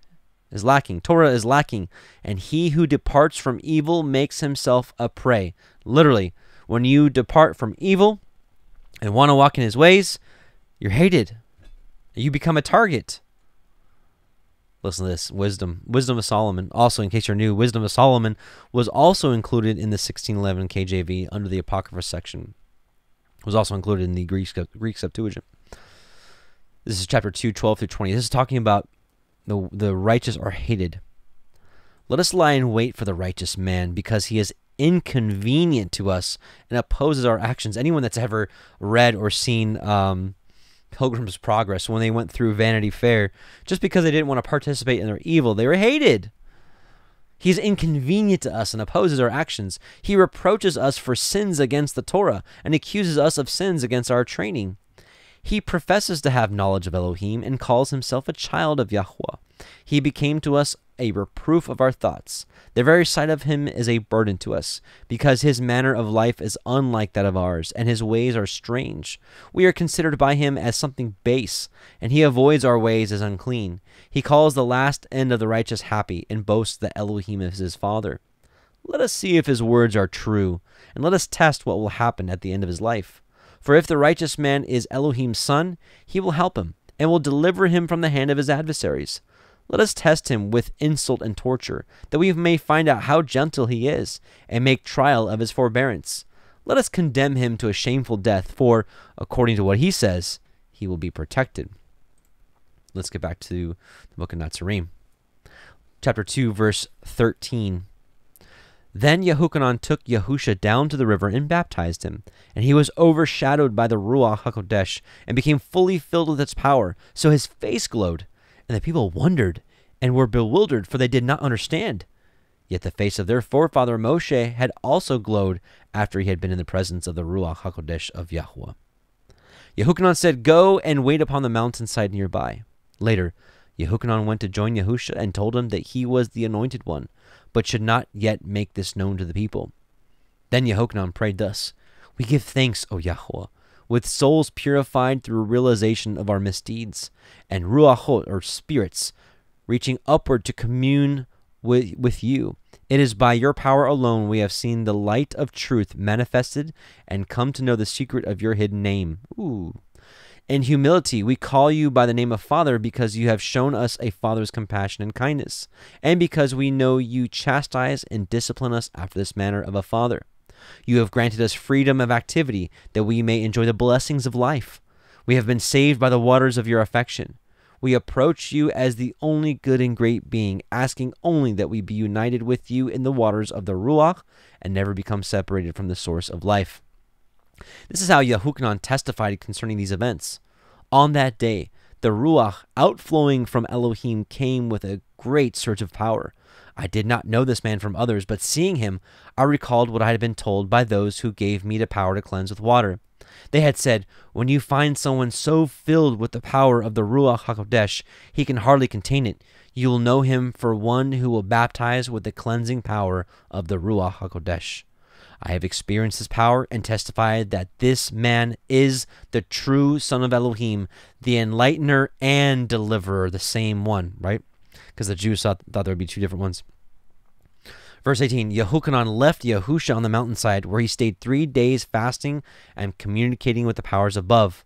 is lacking, Torah is lacking, and he who departs from evil makes himself a prey. Literally, when you depart from evil and want to walk in his ways, you're hated. You become a target. Listen to this wisdom. Wisdom of Solomon. Also, in case you're new, Wisdom of Solomon was also included in the 1611 KJV under the Apocrypha section. It was also included in the Greek, Greek Septuagint. This is chapter 2, 12 through 20. This is talking about the, the righteous are hated. Let us lie in wait for the righteous man because he is inconvenient to us and opposes our actions. Anyone that's ever read or seen um, Pilgrim's Progress when they went through Vanity Fair, just because they didn't want to participate in their evil, they were hated. He's inconvenient to us and opposes our actions. He reproaches us for sins against the Torah and accuses us of sins against our training. He professes to have knowledge of Elohim and calls himself a child of Yahweh. He became to us a reproof of our thoughts. The very sight of him is a burden to us, because his manner of life is unlike that of ours, and his ways are strange. We are considered by him as something base, and he avoids our ways as unclean. He calls the last end of the righteous happy, and boasts that Elohim is his father. Let us see if his words are true, and let us test what will happen at the end of his life. For if the righteous man is Elohim's son, he will help him, and will deliver him from the hand of his adversaries. Let us test him with insult and torture, that we may find out how gentle he is, and make trial of his forbearance. Let us condemn him to a shameful death, for, according to what he says, he will be protected. Let's get back to the book of Natsarim. Chapter 2, verse 13. Then Yehochanan took Yahusha down to the river and baptized him, and he was overshadowed by the Ruach HaKodesh and became fully filled with its power, so his face glowed. And the people wondered and were bewildered, for they did not understand. Yet the face of their forefather Moshe had also glowed after he had been in the presence of the Ruach HaKodesh of Yahweh. Yehochanan said, Go and wait upon the mountainside nearby. Later, Yehochanan went to join Yahusha and told him that he was the anointed one, but should not yet make this known to the people. Then Yehochanan prayed thus We give thanks, O Yahweh, with souls purified through realization of our misdeeds, and ruachot, or spirits, reaching upward to commune with, with you. It is by your power alone we have seen the light of truth manifested and come to know the secret of your hidden name. Ooh. In humility, we call you by the name of Father because you have shown us a Father's compassion and kindness, and because we know you chastise and discipline us after this manner of a Father. You have granted us freedom of activity that we may enjoy the blessings of life. We have been saved by the waters of your affection. We approach you as the only good and great being, asking only that we be united with you in the waters of the Ruach and never become separated from the source of life. This is how Yehochanan testified concerning these events. On that day, the Ruach outflowing from Elohim came with a great surge of power. I did not know this man from others, but seeing him, I recalled what I had been told by those who gave me the power to cleanse with water. They had said, When you find someone so filled with the power of the Ruach HaKodesh, he can hardly contain it, you will know him for one who will baptize with the cleansing power of the Ruach HaKodesh. I have experienced his power and testified that this man is the true Son of Elohim, the enlightener and deliverer, the same one, right? Because the Jews thought, thought there would be two different ones. Verse 18 Yehochanan left Yahusha on the mountainside, where he stayed three days fasting and communicating with the powers above.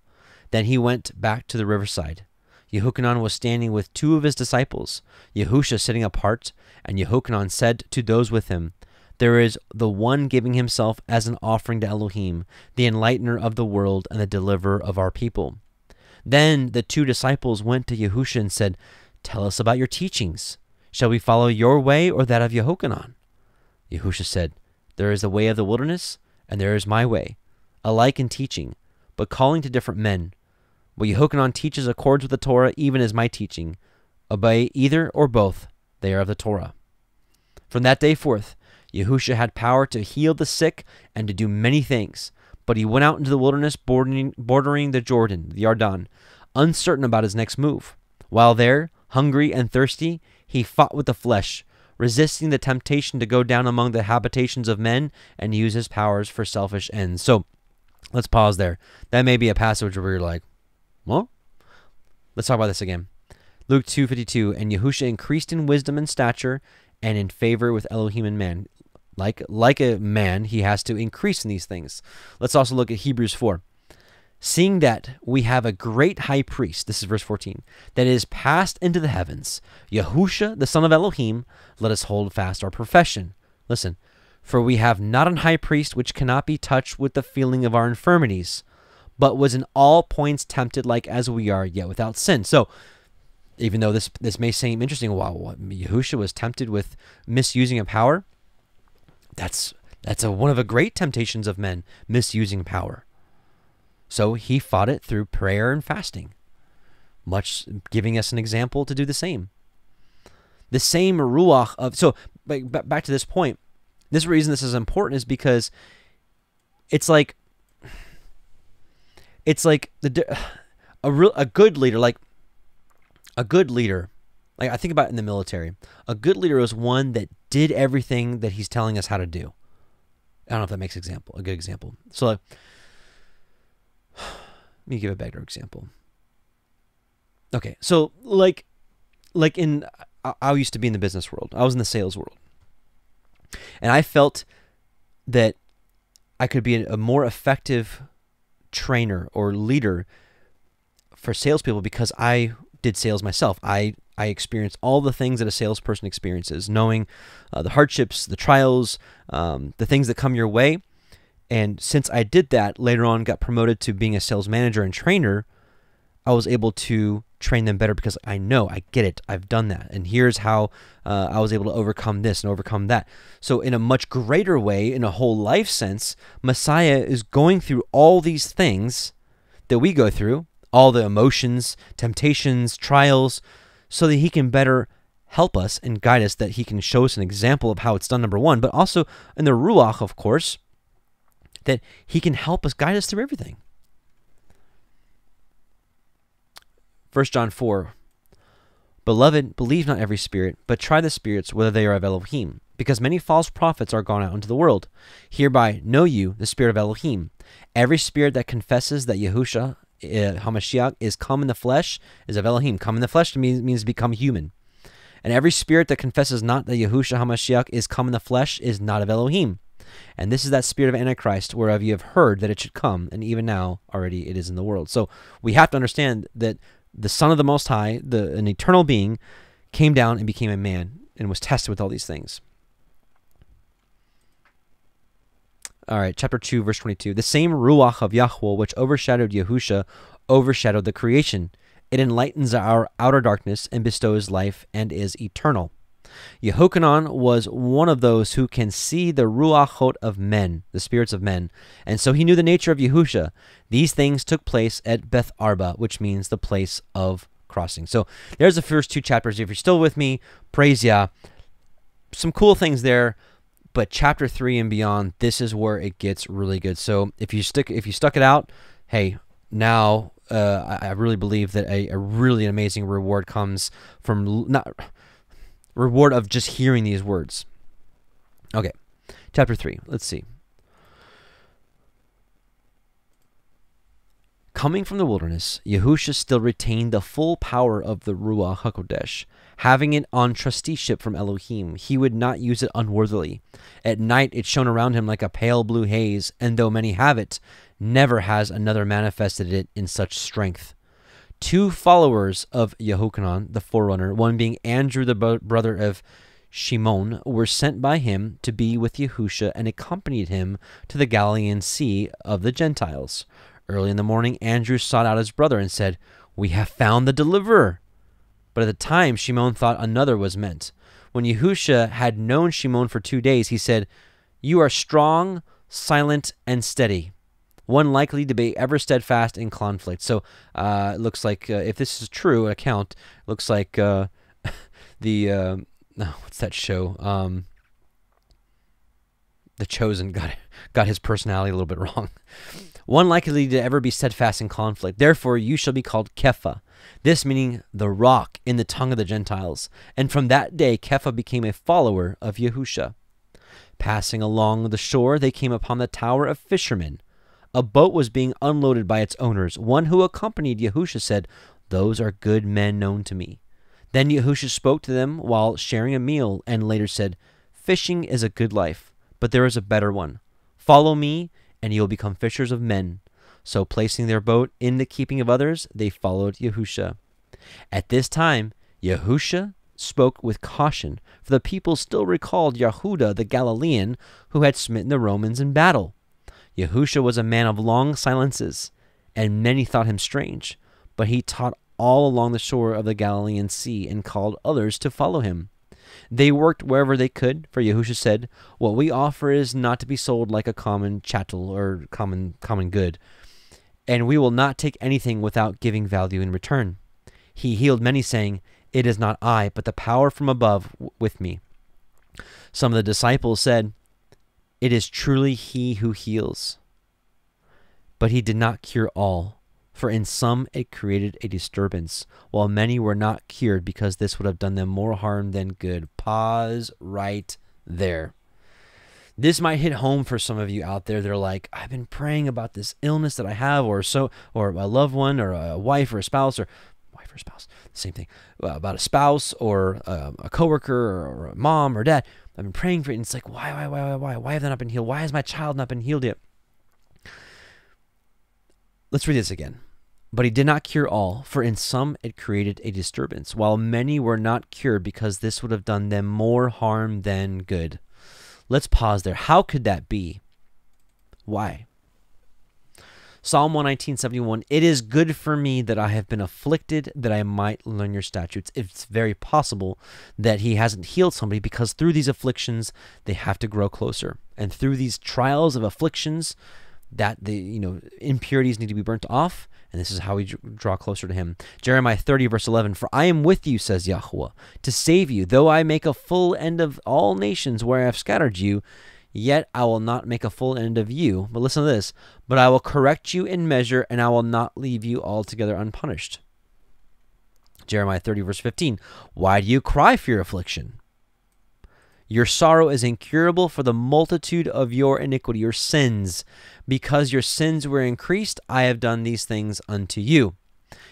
Then he went back to the riverside. Yehochanan was standing with two of his disciples, Yahusha sitting apart, and Yehochanan said to those with him, there is the one giving himself as an offering to Elohim, the enlightener of the world and the deliverer of our people. Then the two disciples went to Yahusha and said, Tell us about your teachings. Shall we follow your way or that of Yehochanan? Yahusha said, There is the way of the wilderness, and there is my way, alike in teaching, but calling to different men. What Yehochanan teaches accords with the Torah, even as my teaching. Obey either or both, they are of the Torah. From that day forth, Yahusha had power to heal the sick and to do many things, but he went out into the wilderness bordering, bordering the Jordan, the Yarden, uncertain about his next move. While there, Hungry and thirsty, he fought with the flesh, resisting the temptation to go down among the habitations of men and use his powers for selfish ends. So let's pause there. That may be a passage where you're like, well, let's talk about this again. Luke 2:52 and Yahusha increased in wisdom and stature and in favor with Elohim and man. Like like a man, he has to increase in these things. Let's also look at Hebrews 4. Seeing that we have a great high priest, this is verse 14, that is passed into the heavens, Yahusha, the son of Elohim, let us hold fast our profession. Listen, for we have not an high priest which cannot be touched with the feeling of our infirmities, but was in all points tempted like as we are, yet without sin. So, even though this this may seem interesting, wow, Yahusha was tempted with misusing of power. That's that's a, one of the great temptations of men, misusing power. So he fought it through prayer and fasting, much giving us an example to do the same. The same ruach of so back to this point. This reason this is important is because it's like it's like the a real a good leader like a good leader like I think about in the military. A good leader is one that did everything that he's telling us how to do. I don't know if that makes example a good example. So like, let me give a better example. Okay, so like, like in I, I used to be in the business world. I was in the sales world, and I felt that I could be a more effective trainer or leader for salespeople because I did sales myself. I I experienced all the things that a salesperson experiences, knowing uh, the hardships, the trials, um, the things that come your way, and since I did that, later on got promoted to being a sales manager and trainer, I was able to train them better because I know, I get it, I've done that. And here's how uh, I was able to overcome this and overcome that. So, in a much greater way, in a whole life sense, Messiah is going through all these things that we go through, all the emotions, temptations, trials, so that he can better help us and guide us, that he can show us an example of how it's done, number one, but also in the Ruach, of course that He can help us, guide us through everything. 1 John 4 Beloved, believe not every spirit, but try the spirits whether they are of Elohim, because many false prophets are gone out into the world. Hereby know you the spirit of Elohim. Every spirit that confesses that Yahusha, uh, Hamashiach, is come in the flesh is of Elohim. Come in the flesh means, means become human. And every spirit that confesses not that Yahusha Hamashiach is come in the flesh is not of Elohim. And this is that spirit of Antichrist, whereof you have heard that it should come, and even now already it is in the world. So we have to understand that the Son of the Most High, the an eternal being, came down and became a man and was tested with all these things. All right, chapter 2, verse 22. The same Ruach of Yahweh which overshadowed Yahusha overshadowed the creation. It enlightens our outer darkness and bestows life and is eternal. Yehochanan was one of those who can see the ruachot of men, the spirits of men, and so he knew the nature of Yahusha. These things took place at Beth Arba, which means the place of crossing. So there's the first two chapters. If you're still with me, praise Yah. Some cool things there, but chapter three and beyond, this is where it gets really good. So if you stick, if you stuck it out, hey, now uh, I, really believe that a, a really amazing reward comes from not reward of just hearing these words. Okay, chapter 3. Let's see. Coming from the wilderness, Yahusha still retained the full power of the Ruach HaKodesh. Having it on trusteeship from Elohim, he would not use it unworthily. At night it shone around him like a pale blue haze, and though many have it, never has another manifested it in such strength two followers of Yehochanan, the forerunner, one being Andrew, the brother of Shimon, were sent by him to be with Yahusha and accompanied him to the Galilean Sea of the Gentiles. Early in the morning, Andrew sought out his brother and said, We have found the deliverer. But at the time, Shimon thought another was meant. When Yahusha had known Shimon for two days, he said, You are strong, silent, and steady one likely to be ever steadfast in conflict. So uh, it looks like uh, if this is true account, looks like uh, the uh, what's that show? Um, the chosen got got his personality a little bit wrong. One likely to ever be steadfast in conflict. Therefore, you shall be called Kepha. This meaning the rock in the tongue of the Gentiles. And from that day, Kepha became a follower of Yahusha. Passing along the shore, they came upon the tower of fishermen. A boat was being unloaded by its owners. One who accompanied Yahusha said, Those are good men known to me. Then Yahusha spoke to them while sharing a meal and later said, Fishing is a good life, but there is a better one. Follow me, and you will become fishers of men. So, placing their boat in the keeping of others, they followed Yahusha. At this time, Yahusha spoke with caution, for the people still recalled Yahuda the Galilean, who had smitten the Romans in battle. Yahusha was a man of long silences, and many thought him strange, but he taught all along the shore of the Galilean Sea and called others to follow him. They worked wherever they could, for Yahusha said, What we offer is not to be sold like a common chattel or common common good, and we will not take anything without giving value in return. He healed many, saying, It is not I, but the power from above with me. Some of the disciples said, It is truly he who heals. But he did not cure all for in some it created a disturbance, while many were not cured because this would have done them more harm than good. Pause right there. This might hit home for some of you out there. They're like, I've been praying about this illness that I have, or so, or a loved one, or a wife, or a spouse, or wife or spouse, same thing, uh, about a spouse, or uh, a coworker, or, or a mom, or dad. I've been praying for it, and it's like, why, why, why, why, why? Why have they not been healed? Why has my child not been healed yet? Let's read this again. But he did not cure all, for in some it created a disturbance, while many were not cured because this would have done them more harm than good. Let's pause there. How could that be? Why? Psalm 119.71, It is good for me that I have been afflicted, that I might learn your statutes. It's very possible that he hasn't healed somebody because through these afflictions, they have to grow closer. And through these trials of afflictions, that the you know impurities need to be burnt off and this is how we draw closer to him. Jeremiah 30 verse 11 for i am with you says yahweh to save you. Though i make a full end of all nations where i have scattered you yet i will not make a full end of you. But listen to this but i will correct you in measure and i will not leave you altogether unpunished. Jeremiah 30 verse 15 why do you cry for your affliction your sorrow is incurable for the multitude of your iniquity, your sins. Because your sins were increased, I have done these things unto you.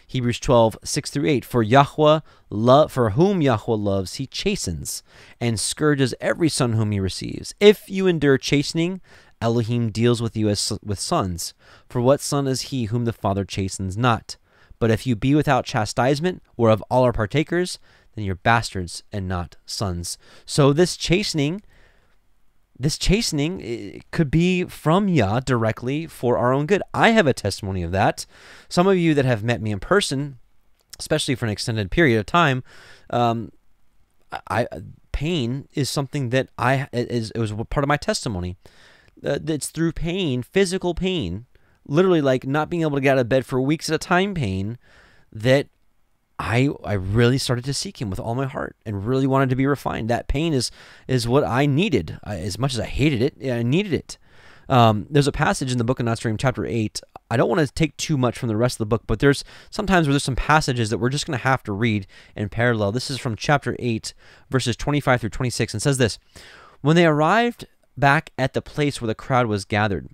Hebrews 12, 6 through 8. For Yahweh, love, for whom Yahweh loves, he chastens, and scourges every son whom he receives. If you endure chastening, Elohim deals with you as with sons. For what son is he whom the Father chastens not? But if you be without chastisement, whereof all are partakers, then you're bastards and not sons. So this chastening, this chastening could be from Yah directly for our own good. I have a testimony of that. Some of you that have met me in person, especially for an extended period of time, um, I pain is something that I is it was part of my testimony. Uh, it's through pain, physical pain, literally like not being able to get out of bed for weeks at a time, pain that I I really started to seek him with all my heart and really wanted to be refined. That pain is is what I needed. I, as much as I hated it, I needed it. Um, there's a passage in the book of Natsarim, chapter eight. I don't want to take too much from the rest of the book, but there's sometimes where there's some passages that we're just going to have to read in parallel. This is from chapter eight, verses 25 through 26, and says this: When they arrived back at the place where the crowd was gathered.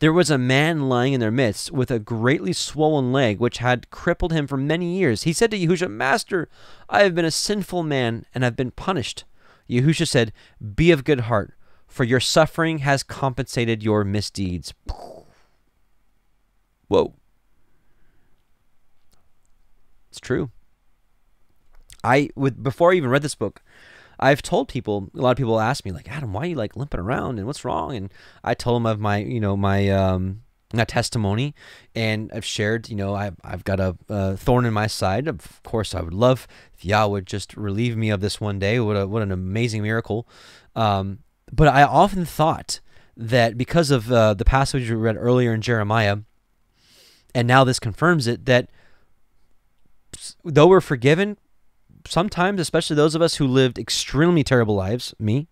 There was a man lying in their midst with a greatly swollen leg, which had crippled him for many years. He said to Yahusha, Master, I have been a sinful man and have been punished. Yahusha said, Be of good heart, for your suffering has compensated your misdeeds. Whoa. It's true. I with before I even read this book, I've told people, a lot of people ask me, like, Adam, why are you like limping around and what's wrong? And I told them of my, you know, my, um, my testimony and I've shared, you know, I've, I've got a, a, thorn in my side. Of course, I would love if Yah would just relieve me of this one day. What, a, what an amazing miracle. Um, but I often thought that because of uh, the passage we read earlier in Jeremiah, and now this confirms it, that though we're forgiven, sometimes, especially those of us who lived extremely terrible lives, me,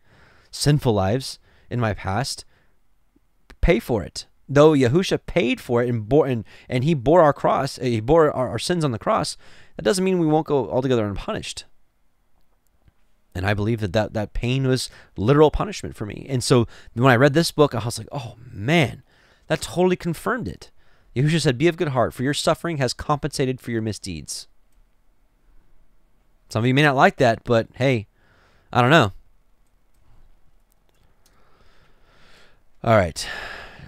sinful lives, in my past, pay for it. Though Yahusha paid for it and bore and, and he bore our cross, uh, he bore our, our sins on the cross, that doesn't mean we won't go altogether unpunished. And I believe that, that that pain was literal punishment for me. And so when I read this book, I was like, oh man, that totally confirmed it. Yahushua said, Be of good heart, for your suffering has compensated for your misdeeds. Some of you may not like that, but hey, I don't know. All right.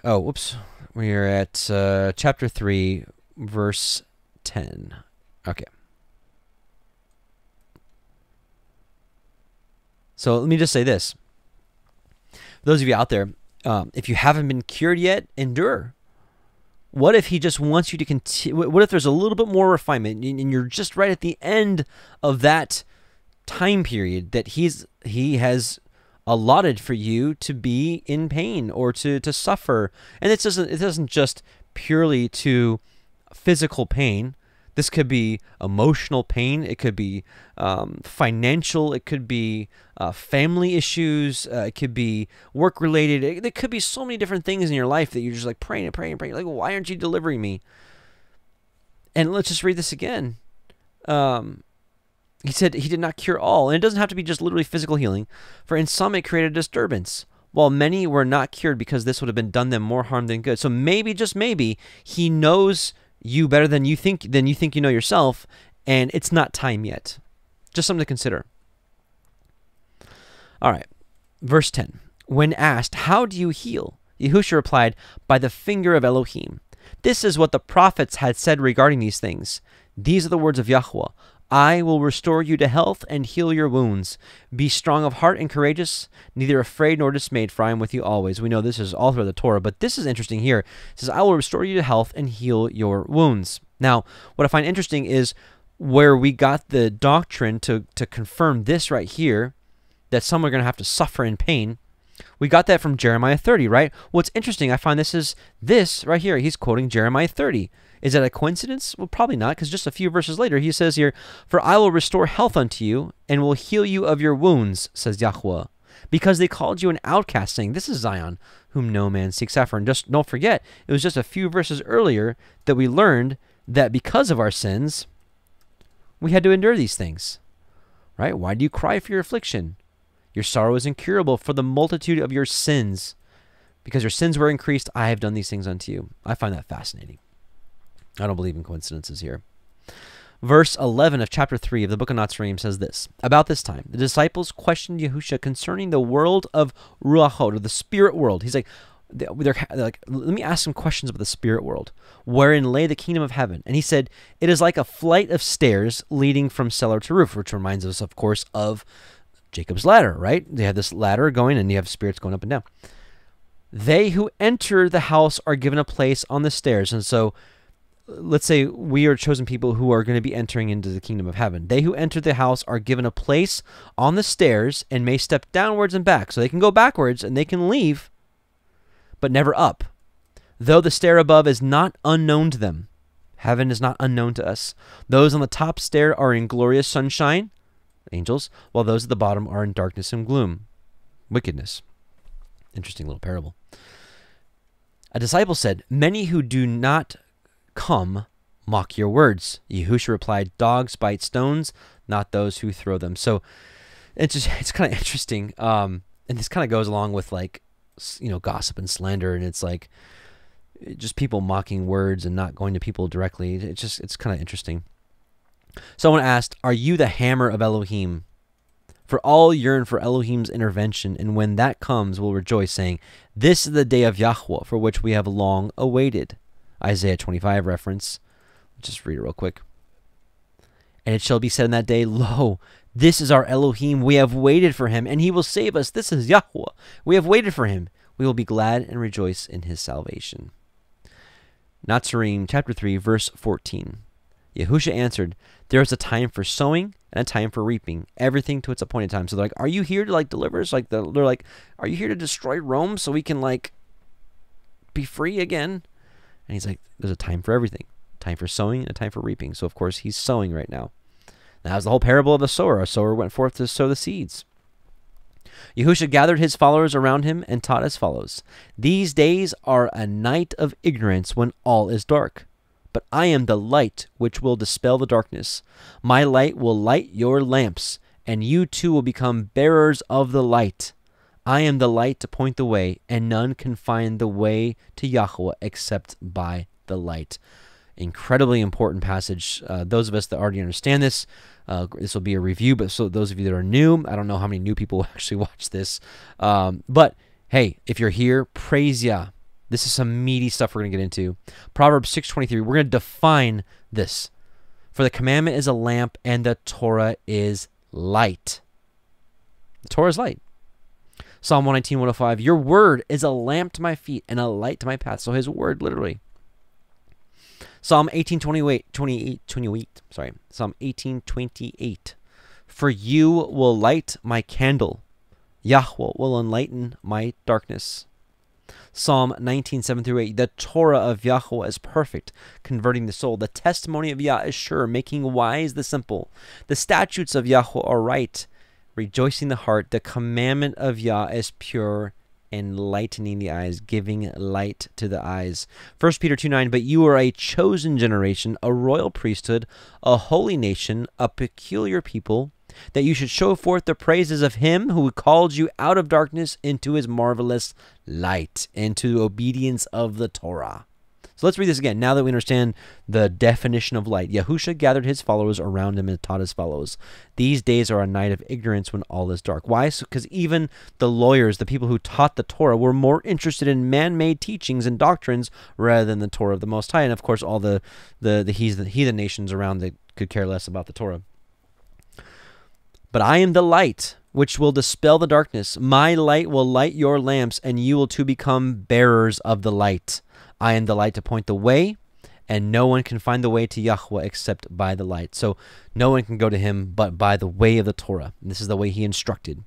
Oh, whoops. We are at uh, chapter 3, verse 10. Okay. So let me just say this. For those of you out there, um, if you haven't been cured yet, endure. What if he just wants you to continue? What if there's a little bit more refinement and you're just right at the end of that time period that he's he has allotted for you to be in pain or to to suffer? And it doesn't it doesn't just purely to physical pain. This could be emotional pain. It could be um, financial. It could be uh, family issues. Uh, it could be work related. It, it, could be so many different things in your life that you're just like praying and praying and praying. Like, why aren't you delivering me? And let's just read this again. Um, he said he did not cure all. And it doesn't have to be just literally physical healing, for in some it created a disturbance while many were not cured because this would have been done them more harm than good. So maybe, just maybe, he knows you better than you think than you think you know yourself, and it's not time yet. Just something to consider. All right, verse 10. When asked, How do you heal? Yahusha replied, By the finger of Elohim. This is what the prophets had said regarding these things. These are the words of Yahweh. I will restore you to health and heal your wounds. Be strong of heart and courageous, neither afraid nor dismayed, for I am with you always. We know this is all through the Torah, but this is interesting here. It says, I will restore you to health and heal your wounds. Now, what I find interesting is where we got the doctrine to, to confirm this right here, that some are going to have to suffer in pain. We got that from Jeremiah 30, right? What's interesting, I find this is this right here. He's quoting Jeremiah 30. Is that a coincidence? Well, probably not, because just a few verses later he says here, For I will restore health unto you, and will heal you of your wounds, says Yahweh. Because they called you an outcast, saying, This is Zion, whom no man seeks after. And just don't forget, it was just a few verses earlier that we learned that because of our sins, we had to endure these things. Right? Why do you cry for your affliction? Your sorrow is incurable for the multitude of your sins. Because your sins were increased, I have done these things unto you. I find that fascinating. I don't believe in coincidences here. Verse 11 of chapter 3 of the book of Natsarim says this About this time, the disciples questioned Yahusha concerning the world of Ruachot, or the spirit world. He's like, they're, they're, like, let me ask some questions about the spirit world, wherein lay the kingdom of heaven. And he said, It is like a flight of stairs leading from cellar to roof, which reminds us, of course, of Jacob's ladder, right? They have this ladder going, and you have spirits going up and down. They who enter the house are given a place on the stairs. And so let's say we are chosen people who are going to be entering into the kingdom of heaven. They who enter the house are given a place on the stairs and may step downwards and back. So they can go backwards and they can leave, but never up. Though the stair above is not unknown to them, heaven is not unknown to us. Those on the top stair are in glorious sunshine, angels, while those at the bottom are in darkness and gloom, wickedness. Interesting little parable. A disciple said, Many who do not come mock your words. Yehusha replied, Dogs bite stones, not those who throw them. So it's just, it's kind of interesting. Um, and this kind of goes along with like, you know, gossip and slander. And it's like just people mocking words and not going to people directly. It's just, it's kind of interesting. Someone asked, Are you the hammer of Elohim? For all yearn for Elohim's intervention, and when that comes, will rejoice, saying, This is the day of Yahweh, for which we have long awaited. Isaiah 25 reference. Just read it real quick. And it shall be said in that day, Lo, this is our Elohim. We have waited for him, and he will save us. This is Yahweh. We have waited for him. We will be glad and rejoice in his salvation. Natsarim chapter 3, verse 14. Yahusha answered, There is a time for sowing and a time for reaping, everything to its appointed time. So they're like, Are you here to like deliver us? Like they're like, Are you here to destroy Rome so we can like be free again? And he's like, there's a time for everything time for sowing and a time for reaping. So, of course, he's sowing right now. That was the whole parable of the sower. A sower went forth to sow the seeds. Yahusha gathered his followers around him and taught as follows These days are a night of ignorance when all is dark. But I am the light which will dispel the darkness. My light will light your lamps, and you too will become bearers of the light. I am the light to point the way, and none can find the way to Yahweh except by the light. Incredibly important passage. Uh, those of us that already understand this, uh, this will be a review, but so those of you that are new, I don't know how many new people actually watch this. Um, but hey, if you're here, praise Yah. This is some meaty stuff we're going to get into. Proverbs 6:23. We're going to define this. For the commandment is a lamp and the Torah is light. The Torah is light. Psalm 119, 105. Your word is a lamp to my feet and a light to my path. So his word, literally. Psalm 18, 28, 28, 28 sorry. Psalm 18, 28. For you will light my candle. Yahweh will enlighten my darkness. Psalm 19, 7 through 8. The Torah of Yahweh is perfect, converting the soul. The testimony of Yah is sure, making wise the simple. The statutes of Yahweh are right, rejoicing the heart. The commandment of Yah is pure, enlightening the eyes, giving light to the eyes. 1 Peter 2 9, but you are a chosen generation, a royal priesthood, a holy nation, a peculiar people, that you should show forth the praises of him who called you out of darkness into his marvelous light, into obedience of the Torah. So let's read this again. Now that we understand the definition of light, Yahusha gathered his followers around him and taught as follows These days are a night of ignorance when all is dark. Why? Because so, even the lawyers, the people who taught the Torah, were more interested in man made teachings and doctrines rather than the Torah of the Most High. And of course, all the, the, the heathen nations around that could care less about the Torah. But I am the light which will dispel the darkness. My light will light your lamps, and you will too become bearers of the light. I am the light to point the way, and no one can find the way to Yahweh except by the light. So no one can go to him but by the way of the Torah. And this is the way he instructed.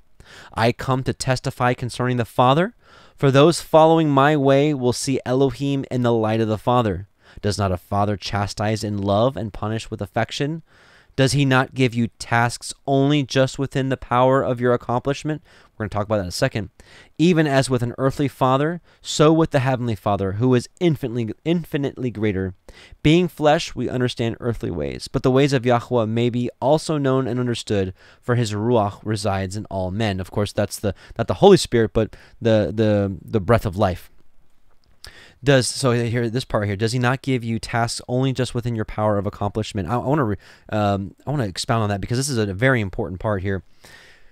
I come to testify concerning the Father. For those following my way will see Elohim in the light of the Father. Does not a father chastise in love and punish with affection? Does he not give you tasks only just within the power of your accomplishment? We're going to talk about that in a second. Even as with an earthly father, so with the heavenly Father, who is infinitely infinitely greater. Being flesh, we understand earthly ways, but the ways of Yahweh may be also known and understood, for his ruach resides in all men. Of course, that's the not the Holy Spirit, but the the the breath of life does so here this part here does he not give you tasks only just within your power of accomplishment? I, I want to um, i want to expound on that because this is a very important part here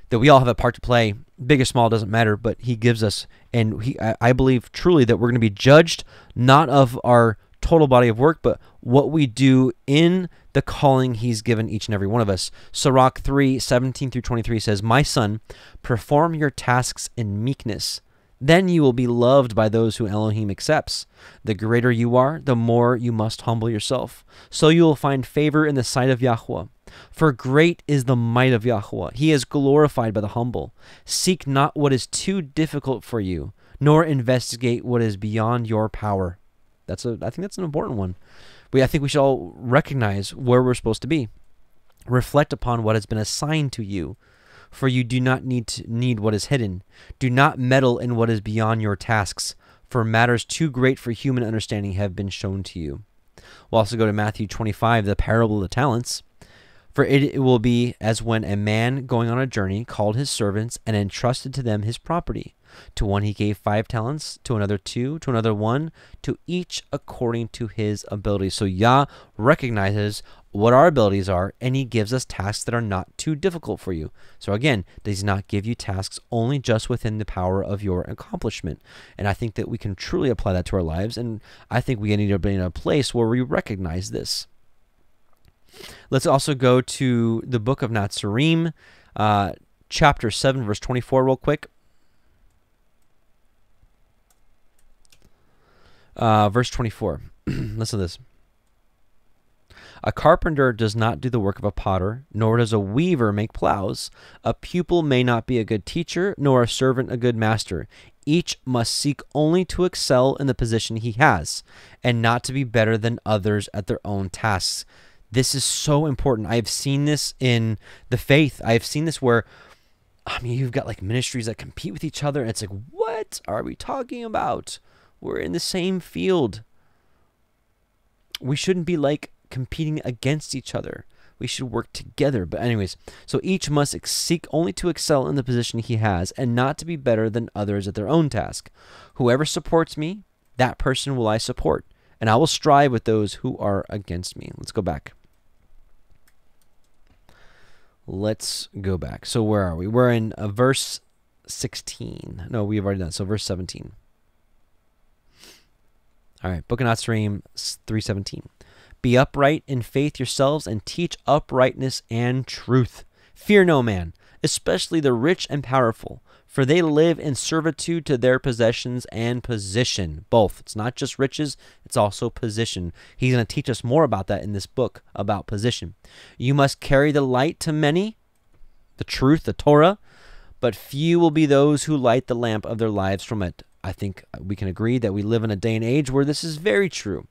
that we all have a part to play. Big or small doesn't matter but he gives us and he i, I believe truly that we're going to be judged not of our total body of work but what we do in the calling he's given each and every one of us. Sirach 3 17 through 23 says my son perform your tasks in meekness then you will be loved by those who Elohim accepts. The greater you are, the more you must humble yourself. So you will find favor in the sight of Yahweh. For great is the might of Yahweh. He is glorified by the humble. Seek not what is too difficult for you, nor investigate what is beyond your power. That's a I think that's an important one. We I think we should all recognize where we're supposed to be. Reflect upon what has been assigned to you for you do not need to need what is hidden. Do not meddle in what is beyond your tasks, for matters too great for human understanding have been shown to you. We'll also go to Matthew 25, the parable of the talents. For it will be as when a man going on a journey called his servants and entrusted to them his property. To one he gave five talents, to another two, to another one, to each according to his ability. So Yah recognizes what our abilities are, and he gives us tasks that are not too difficult for you. So again, does not give you tasks only just within the power of your accomplishment. And I think that we can truly apply that to our lives, and I think we need to be in a place where we recognize this. Let's also go to the book of Natsarim, uh, chapter 7, verse 24, real quick. Uh, verse 24. Listen to this. A carpenter does not do the work of a potter, nor does a weaver make plows. A pupil may not be a good teacher, nor a servant a good master. Each must seek only to excel in the position he has, and not to be better than others at their own tasks. This is so important. I have seen this in the faith. I have seen this where I mean, you've got like ministries that compete with each other, and it's like, what are we talking about? We're in the same field. We shouldn't be like competing against each other. We should work together. But, anyways, so each must seek only to excel in the position he has and not to be better than others at their own task. Whoever supports me, that person will I support, and I will strive with those who are against me. Let's go back. Let's go back. So, where are we? We're in uh, verse 16. No, we've already done. So, verse 17. All right, Book of Natsarim 317. Be upright in faith yourselves and teach uprightness and truth. Fear no man, especially the rich and powerful, for they live in servitude to their possessions and position. Both. It's not just riches, it's also position. He's going to teach us more about that in this book about position. You must carry the light to many, the truth, the Torah, but few will be those who light the lamp of their lives from it. I think we can agree that we live in a day and age where this is very true.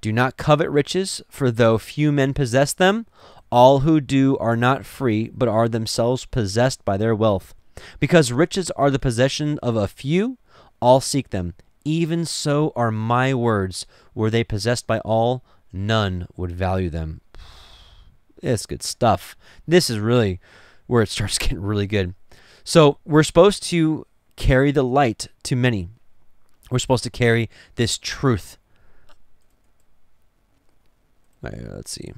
Do not covet riches, for though few men possess them, all who do are not free, but are themselves possessed by their wealth. Because riches are the possession of a few, all seek them. Even so are my words. Were they possessed by all, none would value them. It's good stuff. This is really where it starts getting really good. So we're supposed to carry the light to many. We're supposed to carry this truth. Right, let's see.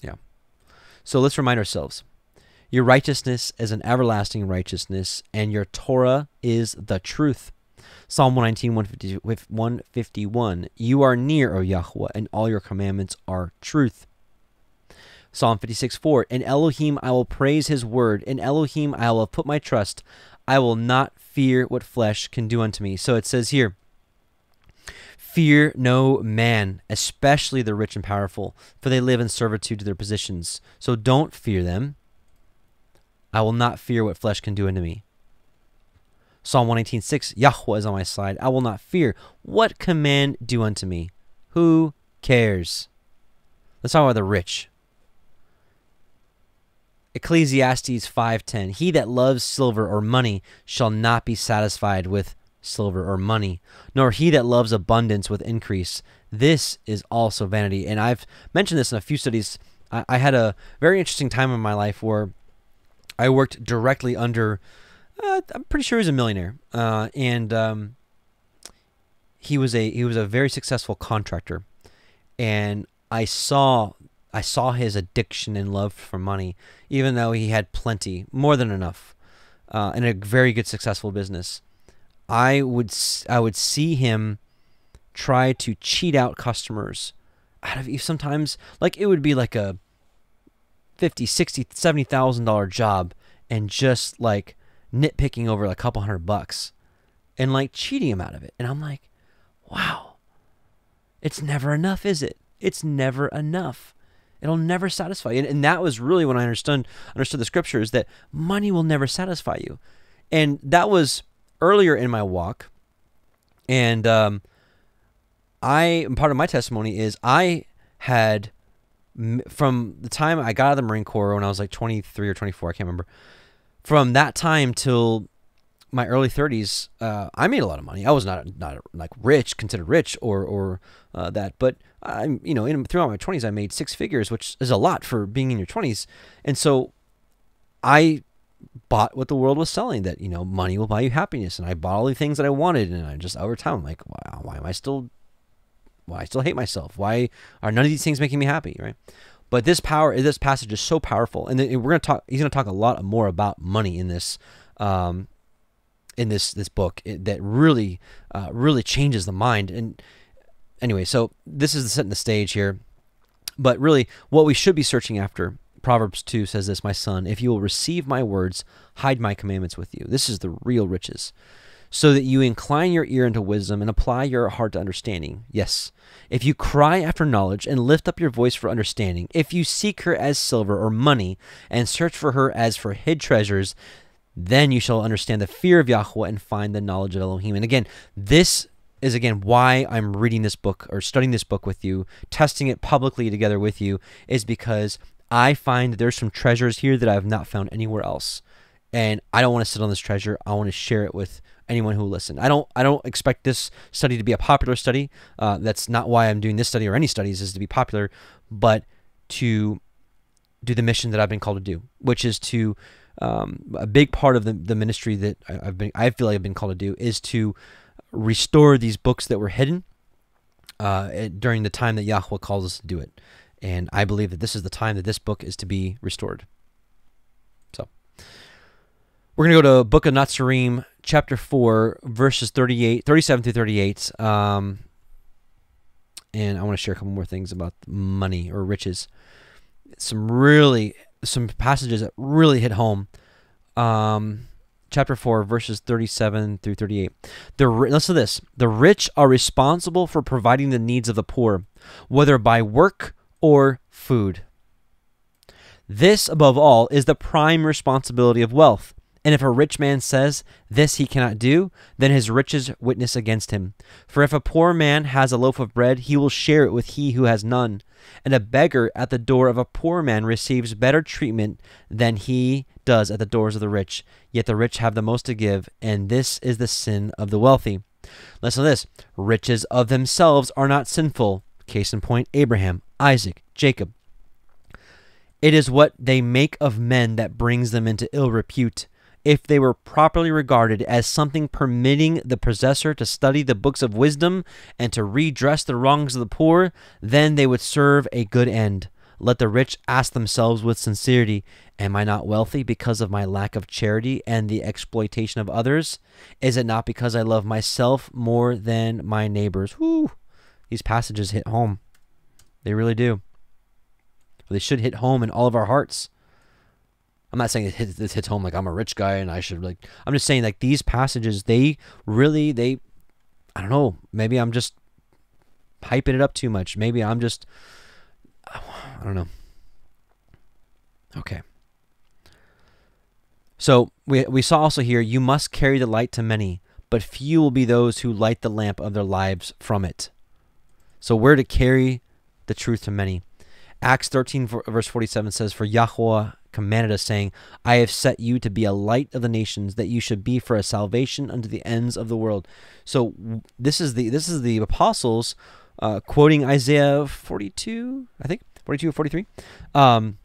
Yeah. So let's remind ourselves. Your righteousness is an everlasting righteousness, and your Torah is the truth. Psalm 119, 151. You are near, O Yahweh, and all your commandments are truth. Psalm 56, 4. In Elohim I will praise his word. In Elohim I will put my trust. I will not fear what flesh can do unto me. So it says here, Fear no man, especially the rich and powerful, for they live in servitude to their positions. So don't fear them. I will not fear what flesh can do unto me. Psalm 118.6 Yahweh is on my side. I will not fear. What command do unto me? Who cares? Let's talk about the rich. Ecclesiastes 5:10 He that loves silver or money shall not be satisfied with silver or money, nor he that loves abundance with increase. This is also vanity. And I've mentioned this in a few studies. I, I had a very interesting time in my life where I worked directly under. Uh, I'm pretty sure he was a millionaire, uh, and um, he was a he was a very successful contractor, and I saw I saw his addiction and love for money, even though he had plenty, more than enough, uh, and a very good successful business. I would I would see him try to cheat out customers out of you sometimes like it would be like a 50 60 70,000 dollar job and just like nitpicking over a couple hundred bucks and like cheating him out of it. And I'm like wow. It's never enough is it? It's never enough. It'll never satisfy you. And, and that was really when I understood understood the scriptures that money will never satisfy you. And that was earlier in my walk, and um, I part of my testimony is I had from the time I got out of the Marine Corps when I was like 23 or 24, I can't remember. From that time till my early 30s, uh, I made a lot of money. I was not not like rich, considered rich or or uh, that, but I'm you know in throughout my 20s I made six figures, which is a lot for being in your 20s, and so I bought what the world was selling that you know money will buy you happiness. And i bought all the things that i wanted and i just over time i'm like wow why am i still why i still hate myself? Why are none of these things making me happy? Right? But this power this passage is so powerful. And we're going to talk he's going to talk a lot more about money in this um in this this book that really uh, really changes the mind. And anyway so this is setting the stage here. But really what we should be searching after Proverbs 2 says this, My son, if you will receive my words, hide my commandments with you. This is the real riches. So that you incline your ear into wisdom and apply your heart to understanding. Yes. If you cry after knowledge and lift up your voice for understanding, if you seek her as silver or money and search for her as for hid treasures, then you shall understand the fear of Yahweh and find the knowledge of Elohim. And again, this is again why I'm reading this book or studying this book with you, testing it publicly together with you, is because I find there's some treasures here that I have not found anywhere else. And I don't want to sit on this treasure. I want to share it with anyone who will listen. I don't I don't expect this study to be a popular study. Uh, that's not why I'm doing this study or any studies is to be popular, but to do the mission that I've been called to do, which is to um, a big part of the, the ministry that I- I've been I feel like I've been called to do is to restore these books that were hidden uh, during the time that Yahweh calls us to do it. And I believe that this is the time that this book is to be restored. So we're going to go to Book of Natsarim, chapter 4, verses 38, 37 through 38. Um, and I want to share a couple more things about money or riches. Some really, some passages that really hit home. Um, chapter 4, verses 37 through 38. The, listen to this. The rich are responsible for providing the needs of the poor, whether by work or food. This, above all, is the prime responsibility of wealth. And if a rich man says, This he cannot do, then his riches witness against him. For if a poor man has a loaf of bread, he will share it with he who has none. And a beggar at the door of a poor man receives better treatment than he does at the doors of the rich. Yet the rich have the most to give, and this is the sin of the wealthy. Listen to this riches of themselves are not sinful. Case in point Abraham, Isaac, Jacob. It is what they make of men that brings them into ill repute. If they were properly regarded as something permitting the possessor to study the books of wisdom and to redress the wrongs of the poor, then they would serve a good end. Let the rich ask themselves with sincerity Am I not wealthy because of my lack of charity and the exploitation of others? Is it not because I love myself more than my neighbors? Whew. These passages hit home. They really do. They should hit home in all of our hearts. I'm not saying this hits home like I'm a rich guy and I should like. I'm just saying like these passages, they really they, I don't know. Maybe I'm just hyping it up too much. Maybe I'm just, I don't know. Okay. So we we saw also here, you must carry the light to many, but few will be those who light the lamp of their lives from it. So we're to carry the truth to many. Acts 13 verse 47 says, For Yahweh commanded us, saying, I have set you to be a light of the nations, that you should be for a salvation unto the ends of the world. So this is the this is the apostles uh, quoting Isaiah 42, I think 42 or 43, um,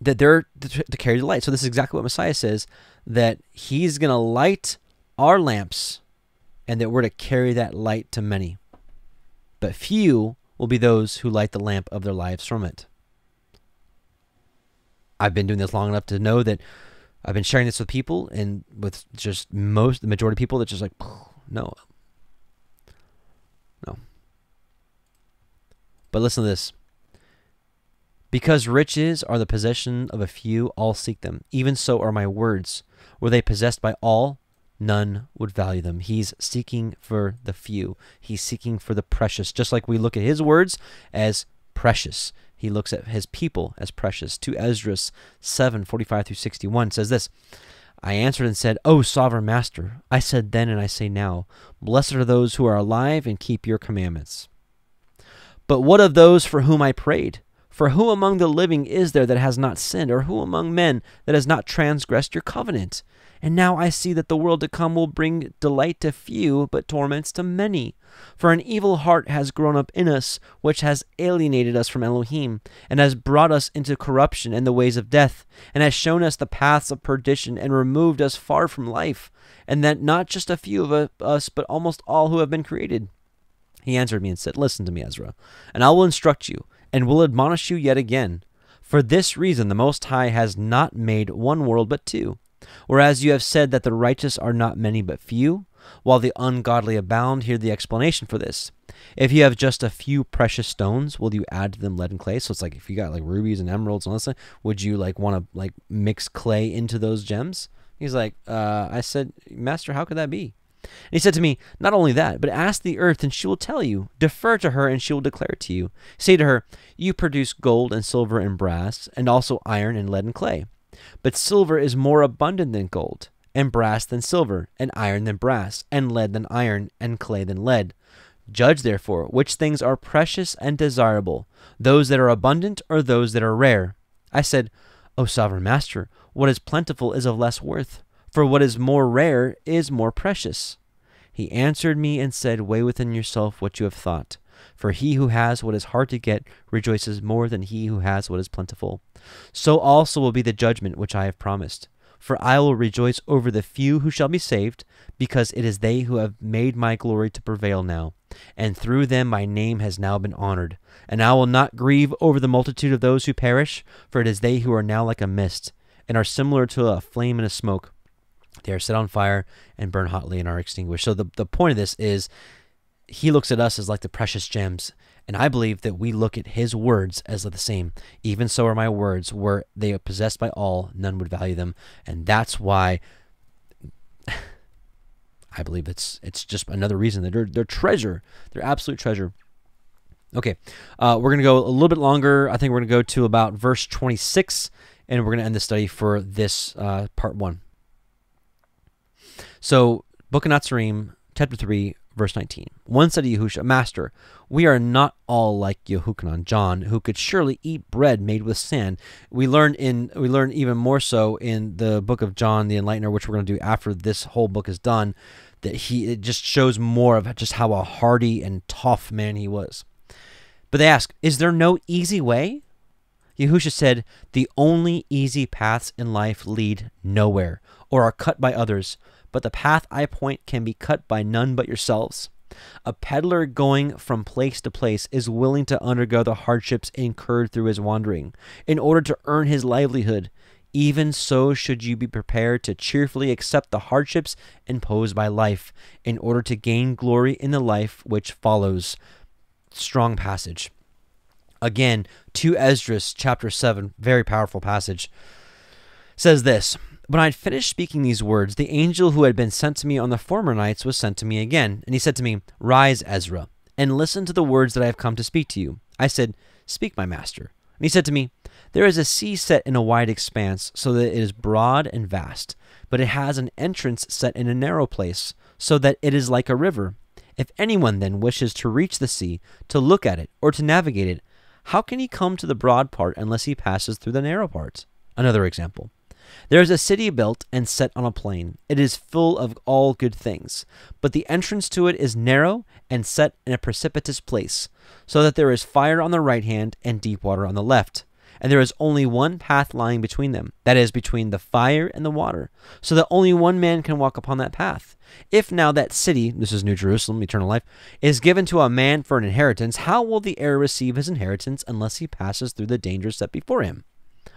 that they're to, to carry the light. So this is exactly what Messiah says that He's going to light our lamps, and that we're to carry that light to many. But few will be those who light the lamp of their lives from it. I've been doing this long enough to know that I've been sharing this with people and with just most the majority of people that's just like no. No. But listen to this. Because riches are the possession of a few, all seek them. Even so are my words. Were they possessed by all, none would value them. He's seeking for the few. He's seeking for the precious. Just like we look at his words as precious. He looks at his people as precious. To Esdras 7 45 through 61 says this I answered and said, O sovereign master, I said then and I say now, Blessed are those who are alive and keep your commandments. But what of those for whom I prayed? For who among the living is there that has not sinned, or who among men that has not transgressed your covenant? And now I see that the world to come will bring delight to few, but torments to many. For an evil heart has grown up in us, which has alienated us from Elohim, and has brought us into corruption and the ways of death, and has shown us the paths of perdition, and removed us far from life, and that not just a few of us, but almost all who have been created. He answered me and said, Listen to me, Ezra, and I will instruct you, and will admonish you yet again. For this reason the Most High has not made one world but two. Whereas you have said that the righteous are not many but few, while the ungodly abound, hear the explanation for this. If you have just a few precious stones, will you add to them lead and clay? So it's like if you got like rubies and emeralds and all this, stuff, would you like want to like mix clay into those gems? He's like, uh, I said, Master, how could that be? And he said to me, Not only that, but ask the earth, and she will tell you. Defer to her, and she will declare to you. Say to her, You produce gold and silver and brass, and also iron and lead and clay. But silver is more abundant than gold, and brass than silver, and iron than brass, and lead than iron, and clay than lead. Judge therefore which things are precious and desirable, those that are abundant or those that are rare. I said, O sovereign master, what is plentiful is of less worth, for what is more rare is more precious. He answered me and said, Weigh within yourself what you have thought. For he who has what is hard to get rejoices more than he who has what is plentiful. So also will be the judgment which I have promised. For I will rejoice over the few who shall be saved, because it is they who have made my glory to prevail now, and through them my name has now been honored. And I will not grieve over the multitude of those who perish, for it is they who are now like a mist, and are similar to a flame and a smoke. They are set on fire and burn hotly and are extinguished. So the, the point of this is he looks at us as like the precious gems. And I believe that we look at his words as the same. Even so are my words, were they possessed by all, none would value them. And that's why I believe it's it's just another reason that they're, they're treasure. They're absolute treasure. Okay, uh, we're going to go a little bit longer. I think we're going to go to about verse 26, and we're going to end the study for this uh, part one. So, Book of Natsarim, chapter 3, verse 19. One said to Yahusha, Master, we are not all like Yehochanan, John, who could surely eat bread made with sand. We learn in we learn even more so in the book of John the Enlightener, which we're going to do after this whole book is done, that he it just shows more of just how a hardy and tough man he was. But they ask, Is there no easy way? Yahusha said, The only easy paths in life lead nowhere, or are cut by others but the path I point can be cut by none but yourselves. A peddler going from place to place is willing to undergo the hardships incurred through his wandering in order to earn his livelihood. Even so, should you be prepared to cheerfully accept the hardships imposed by life in order to gain glory in the life which follows. Strong passage. Again, 2 Esdras chapter 7, very powerful passage, says this when I had finished speaking these words, the angel who had been sent to me on the former nights was sent to me again, and he said to me, Rise, Ezra, and listen to the words that I have come to speak to you. I said, Speak, my master. And he said to me, There is a sea set in a wide expanse, so that it is broad and vast, but it has an entrance set in a narrow place, so that it is like a river. If anyone then wishes to reach the sea, to look at it, or to navigate it, how can he come to the broad part unless he passes through the narrow part? Another example. There is a city built and set on a plain. It is full of all good things, but the entrance to it is narrow and set in a precipitous place, so that there is fire on the right hand and deep water on the left. And there is only one path lying between them, that is, between the fire and the water, so that only one man can walk upon that path. If now that city, this is New Jerusalem, eternal life, is given to a man for an inheritance, how will the heir receive his inheritance unless he passes through the dangers set before him?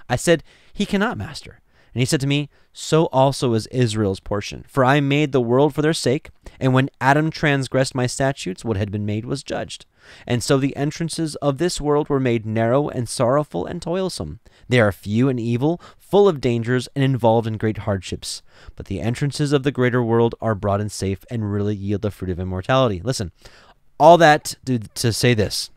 I said, He cannot, master. And he said to me, So also is Israel's portion. For I made the world for their sake, and when Adam transgressed my statutes, what had been made was judged. And so the entrances of this world were made narrow and sorrowful and toilsome. They are few and evil, full of dangers, and involved in great hardships. But the entrances of the greater world are broad and safe, and really yield the fruit of immortality. Listen, all that to, to say this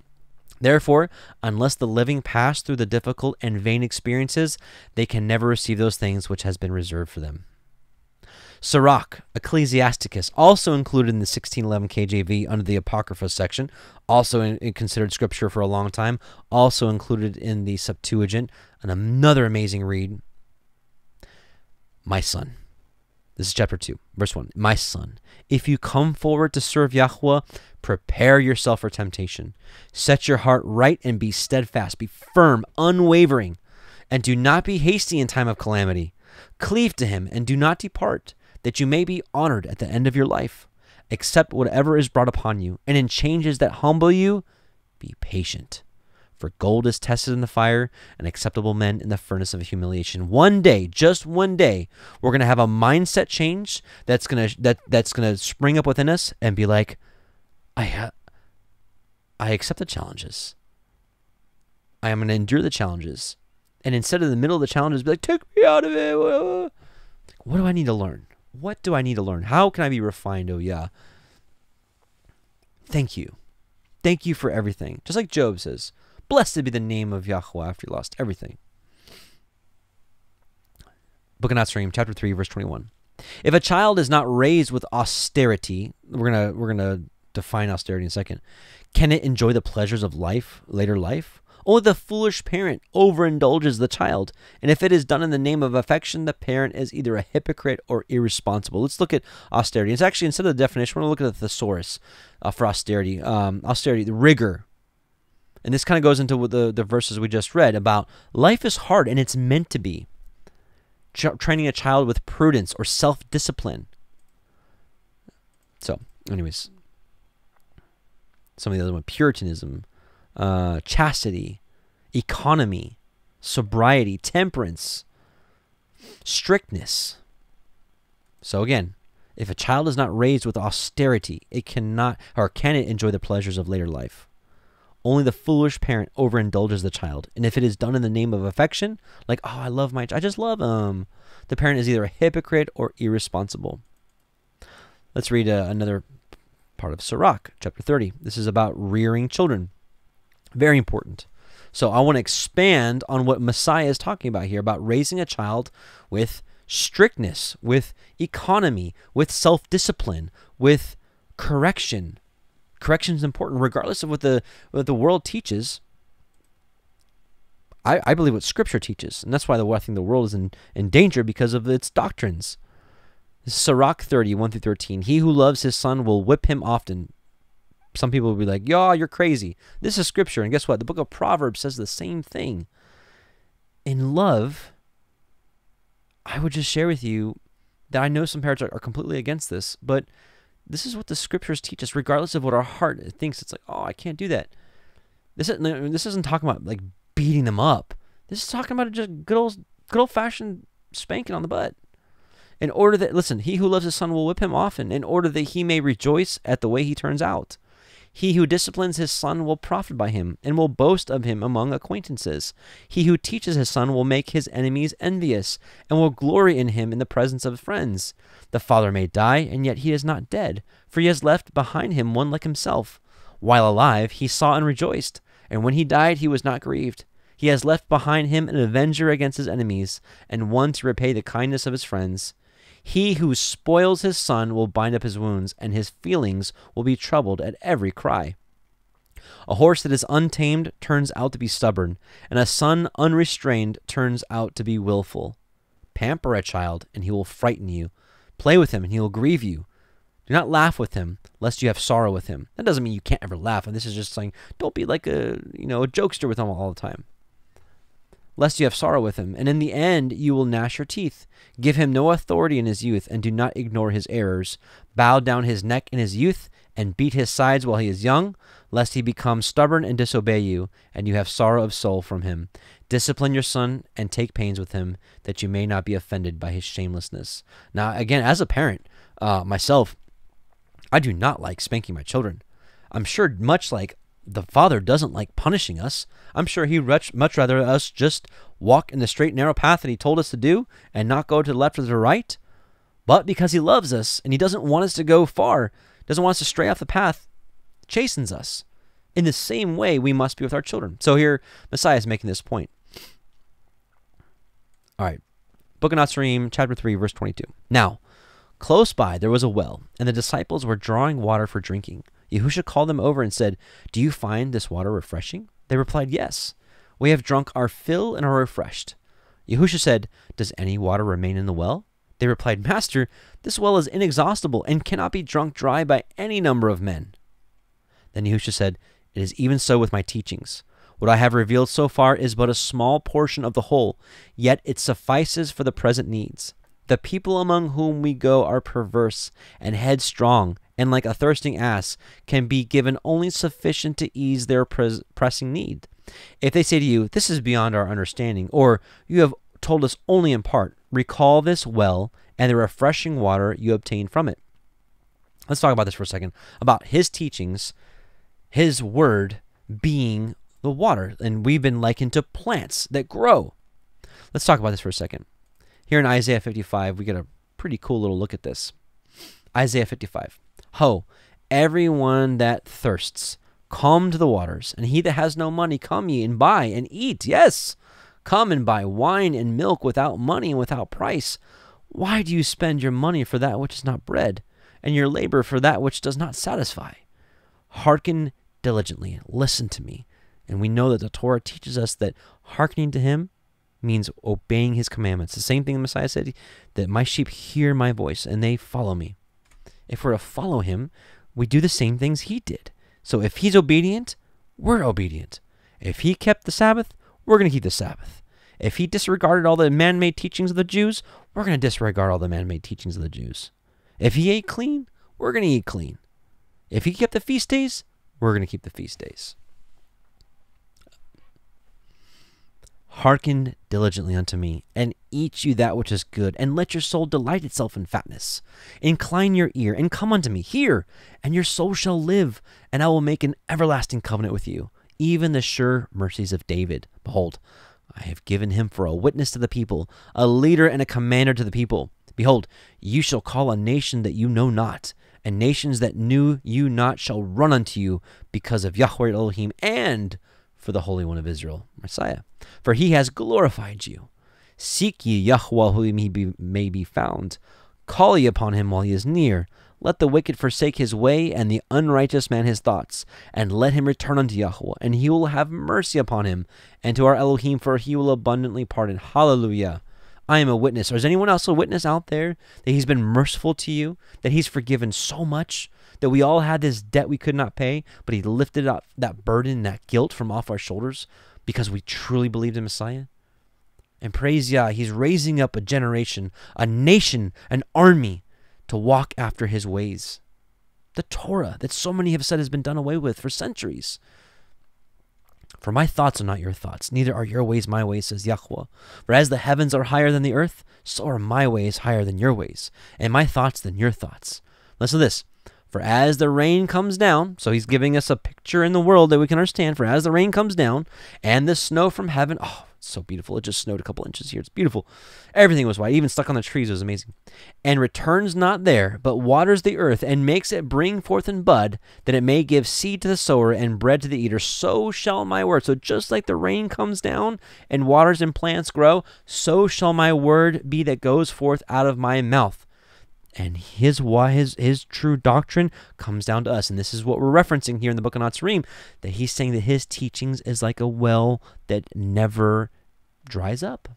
Therefore, unless the living pass through the difficult and vain experiences, they can never receive those things which has been reserved for them. Sirach, Ecclesiasticus, also included in the 1611 KJV under the Apocrypha section, also in, in considered scripture for a long time, also included in the Septuagint, and another amazing read. My son. This is chapter 2, verse 1. My son, if you come forward to serve Yahweh, prepare yourself for temptation. Set your heart right and be steadfast. Be firm, unwavering, and do not be hasty in time of calamity. Cleave to him and do not depart, that you may be honored at the end of your life. Accept whatever is brought upon you, and in changes that humble you, be patient. For gold is tested in the fire, and acceptable men in the furnace of humiliation. One day, just one day, we're gonna have a mindset change that's gonna that that's gonna spring up within us and be like, I ha- I accept the challenges. I am gonna endure the challenges, and instead of the middle of the challenges, be like, take me out of it. What do I need to learn? What do I need to learn? How can I be refined? Oh yeah. Thank you. Thank you for everything. Just like Job says, Blessed be the name of Yahweh after he lost everything. Book of Natsarim, chapter 3, verse 21. If a child is not raised with austerity, we're gonna we're gonna define austerity in a second. Can it enjoy the pleasures of life, later life? Only the foolish parent overindulges the child, and if it is done in the name of affection, the parent is either a hypocrite or irresponsible. Let's look at austerity. It's actually, instead of the definition, we're to look at the thesaurus uh, for austerity. Um, austerity, the rigor. And this kind of goes into the, the verses we just read about life is hard and it's meant to be. Ch- training a child with prudence or self discipline. So, anyways, some of the other one Puritanism, uh, chastity, economy, sobriety, temperance, strictness. So again, if a child is not raised with austerity, it cannot or can it enjoy the pleasures of later life. Only the foolish parent overindulges the child, and if it is done in the name of affection, like oh I love my child, I just love him, the parent is either a hypocrite or irresponsible. Let's read uh, another part of Sirach, chapter 30. This is about rearing children. Very important. So I want to expand on what Messiah is talking about here about raising a child with strictness, with economy, with self discipline, with correction. Correction is important, regardless of what the what the world teaches. I, I believe what Scripture teaches, and that's why the, I think the world is in, in danger because of its doctrines. Sirach 30, 1 through 13. He who loves his son will whip him often. Some people will be like, "Yo, you're crazy." This is scripture, and guess what? The book of Proverbs says the same thing. In love, I would just share with you that I know some parents are, are completely against this, but this is what the scriptures teach us, regardless of what our heart thinks. It's like, oh, I can't do that. This is this isn't talking about like beating them up. This is talking about just good old good old fashioned spanking on the butt in order that, listen, he who loves his son will whip him often, in order that he may rejoice at the way he turns out. He who disciplines his son will profit by him, and will boast of him among acquaintances. He who teaches his son will make his enemies envious, and will glory in him in the presence of friends. The father may die, and yet he is not dead, for he has left behind him one like himself. While alive, he saw and rejoiced, and when he died, he was not grieved. He has left behind him an avenger against his enemies, and one to repay the kindness of his friends. He who spoils his son will bind up his wounds, and his feelings will be troubled at every cry. A horse that is untamed turns out to be stubborn, and a son unrestrained turns out to be wilful. Pamper a child, and he will frighten you. Play with him, and he will grieve you. Do not laugh with him, lest you have sorrow with him. That doesn't mean you can't ever laugh, and this is just saying don't be like a you know a jokester with him all the time lest you have sorrow with him, and in the end you will gnash your teeth. Give him no authority in his youth, and do not ignore his errors. Bow down his neck in his youth, and beat his sides while he is young, lest he become stubborn and disobey you, and you have sorrow of soul from him. Discipline your son, and take pains with him, that you may not be offended by his shamelessness. Now, again, as a parent, uh, myself, I do not like spanking my children. I'm sure, much like the Father doesn't like punishing us. I'm sure He'd much, much rather us just walk in the straight, narrow path that He told us to do and not go to the left or the right. But because He loves us and He doesn't want us to go far, doesn't want us to stray off the path, chastens us. In the same way, we must be with our children. So here, Messiah is making this point. All right. Book of Natsarim, chapter 3, verse 22. Now, close by there was a well, and the disciples were drawing water for drinking. Yahusha called them over and said, Do you find this water refreshing? They replied, Yes. We have drunk our fill and are refreshed. Yahusha said, Does any water remain in the well? They replied, Master, this well is inexhaustible and cannot be drunk dry by any number of men. Then Yahusha said, It is even so with my teachings. What I have revealed so far is but a small portion of the whole, yet it suffices for the present needs. The people among whom we go are perverse and headstrong, and like a thirsting ass, can be given only sufficient to ease their pres- pressing need. If they say to you, This is beyond our understanding, or You have told us only in part, recall this well and the refreshing water you obtained from it. Let's talk about this for a second about his teachings, his word being the water, and we've been likened to plants that grow. Let's talk about this for a second. Here in Isaiah 55, we get a pretty cool little look at this. Isaiah 55. Ho, everyone that thirsts, come to the waters, and he that has no money, come ye and buy and eat. Yes, come and buy wine and milk without money and without price. Why do you spend your money for that which is not bread, and your labor for that which does not satisfy? Hearken diligently, listen to me. And we know that the Torah teaches us that hearkening to him means obeying his commandments. The same thing the Messiah said that my sheep hear my voice and they follow me. If we're to follow him, we do the same things he did. So if he's obedient, we're obedient. If he kept the Sabbath, we're going to keep the Sabbath. If he disregarded all the man made teachings of the Jews, we're going to disregard all the man made teachings of the Jews. If he ate clean, we're going to eat clean. If he kept the feast days, we're going to keep the feast days. Hearken diligently unto me, and eat you that which is good, and let your soul delight itself in fatness. Incline your ear, and come unto me. Hear, and your soul shall live, and I will make an everlasting covenant with you, even the sure mercies of David. Behold, I have given him for a witness to the people, a leader and a commander to the people. Behold, you shall call a nation that you know not, and nations that knew you not shall run unto you because of Yahweh Elohim and for the Holy One of Israel, Messiah. For he has glorified you. Seek ye Yahweh whom he may be found. Call ye upon him while he is near. Let the wicked forsake his way, and the unrighteous man his thoughts, and let him return unto Yahweh, and he will have mercy upon him, and to our Elohim, for he will abundantly pardon. Hallelujah. I am a witness. Or is anyone else a witness out there that he's been merciful to you, that he's forgiven so much, that we all had this debt we could not pay, but he lifted up that burden, that guilt from off our shoulders because we truly believed in Messiah? And praise Yah, he's raising up a generation, a nation, an army to walk after his ways. The Torah that so many have said has been done away with for centuries. For my thoughts are not your thoughts, neither are your ways my ways, says Yahweh. For as the heavens are higher than the earth, so are my ways higher than your ways, and my thoughts than your thoughts. Listen to this. For as the rain comes down, so he's giving us a picture in the world that we can understand. For as the rain comes down, and the snow from heaven, oh, so beautiful. It just snowed a couple inches here. It's beautiful. Everything was white, even stuck on the trees. It was amazing. And returns not there, but waters the earth and makes it bring forth in bud, that it may give seed to the sower and bread to the eater. So shall my word. So just like the rain comes down and waters and plants grow, so shall my word be that goes forth out of my mouth and his why his his true doctrine comes down to us. And this is what we're referencing here in the book of Natsarim that he's saying that his teachings is like a well that never dries up.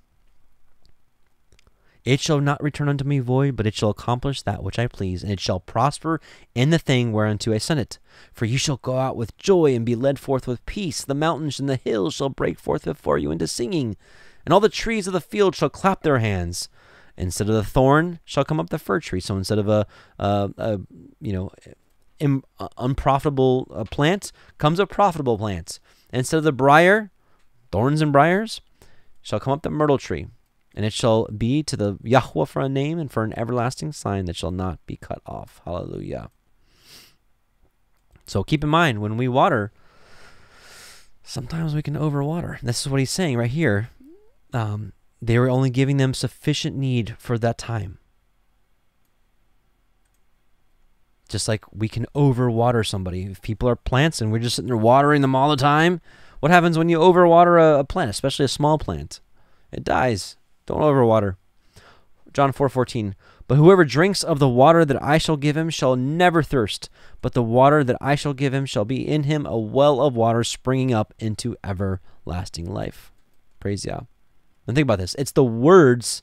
It shall not return unto me void but it shall accomplish that which I please and it shall prosper in the thing whereunto I sent it. For you shall go out with joy and be led forth with peace. The mountains and the hills shall break forth before you into singing and all the trees of the field shall clap their hands Instead of the thorn shall come up the fir tree. So instead of a, a, a you know, Im, uh, unprofitable uh, plant comes a profitable plant. Instead of the briar, thorns and briars, shall come up the myrtle tree. And it shall be to the Yahweh for a name and for an everlasting sign that shall not be cut off. Hallelujah. So keep in mind when we water, sometimes we can overwater. This is what he's saying right here. Um, they were only giving them sufficient need for that time. Just like we can overwater somebody. If people are plants and we're just sitting there watering them all the time, what happens when you overwater a, a plant, especially a small plant? It dies. Don't overwater. John 4:14 But whoever drinks of the water that I shall give him shall never thirst, but the water that I shall give him shall be in him a well of water springing up into everlasting life. Praise Yah. And think about this. It's the words.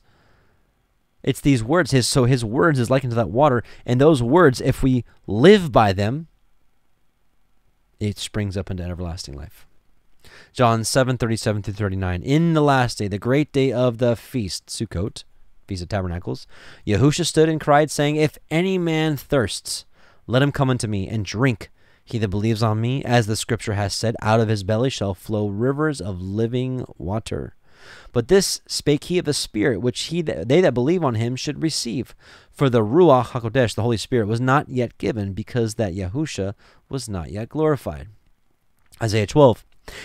It's these words. His so his words is likened to that water, and those words, if we live by them, it springs up into everlasting life. John 7, 37 through 39. In the last day, the great day of the feast, Sukkot, Feast of Tabernacles, Yahusha stood and cried, saying, If any man thirsts, let him come unto me and drink. He that believes on me, as the scripture has said, out of his belly shall flow rivers of living water. But this spake he of the Spirit, which he that, they that believe on him should receive. For the Ruach HaKodesh, the Holy Spirit, was not yet given, because that Yahusha was not yet glorified. Isaiah 12.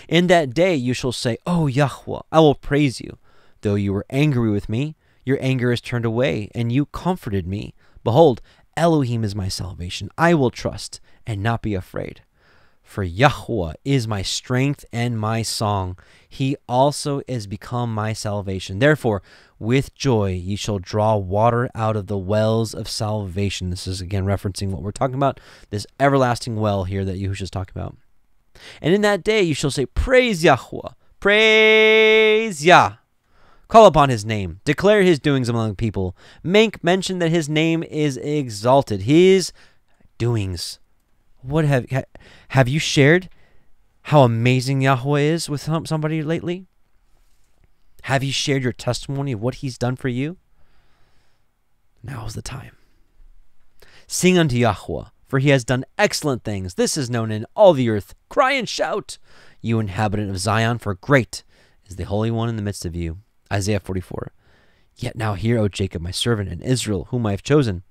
In that day you shall say, O Yahweh, I will praise you. Though you were angry with me, your anger is turned away, and you comforted me. Behold, Elohim is my salvation. I will trust and not be afraid. For Yahweh is my strength and my song. He also is become my salvation. Therefore, with joy ye shall draw water out of the wells of salvation. This is again referencing what we're talking about, this everlasting well here that Yahushua is talking about. And in that day you shall say, Praise Yahweh, praise Yah. Call upon his name, declare his doings among people, make mention that his name is exalted, his doings. What have have you shared how amazing Yahweh is with somebody lately? Have you shared your testimony of what he's done for you? Now is the time. Sing unto Yahweh, for he has done excellent things. This is known in all the earth. Cry and shout, you inhabitant of Zion, for great is the Holy One in the midst of you. Isaiah 44. Yet now hear, O Jacob, my servant, and Israel, whom I have chosen.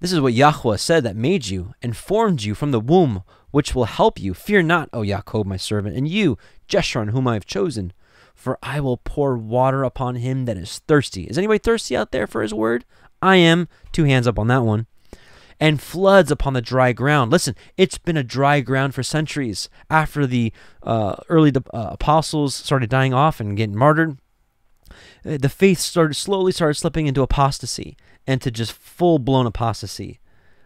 This is what Yahweh said that made you and formed you from the womb, which will help you. Fear not, O Jacob, my servant, and you, Jeshurun, whom I have chosen. For I will pour water upon him that is thirsty. Is anybody thirsty out there for his word? I am. Two hands up on that one. And floods upon the dry ground. Listen, it's been a dry ground for centuries. After the uh, early uh, apostles started dying off and getting martyred, uh, the faith started slowly started slipping into apostasy and to just full blown apostasy.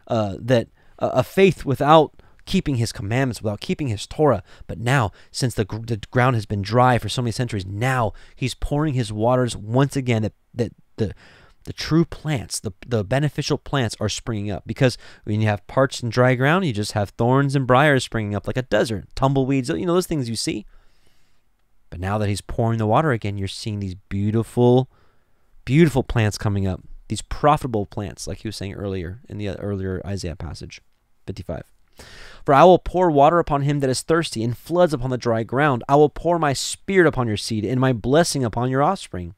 Uh, that uh, a faith without keeping his commandments, without keeping his Torah. But now, since the, the ground has been dry for so many centuries, now he's pouring his waters once again that, that the the true plants, the, the beneficial plants are springing up. Because when you have parched and dry ground, you just have thorns and briars springing up like a desert, tumbleweeds, you know, those things you see. But now that he's pouring the water again, you're seeing these beautiful, beautiful plants coming up. These profitable plants, like he was saying earlier in the earlier Isaiah passage, 55. For I will pour water upon him that is thirsty, and floods upon the dry ground. I will pour my spirit upon your seed, and my blessing upon your offspring.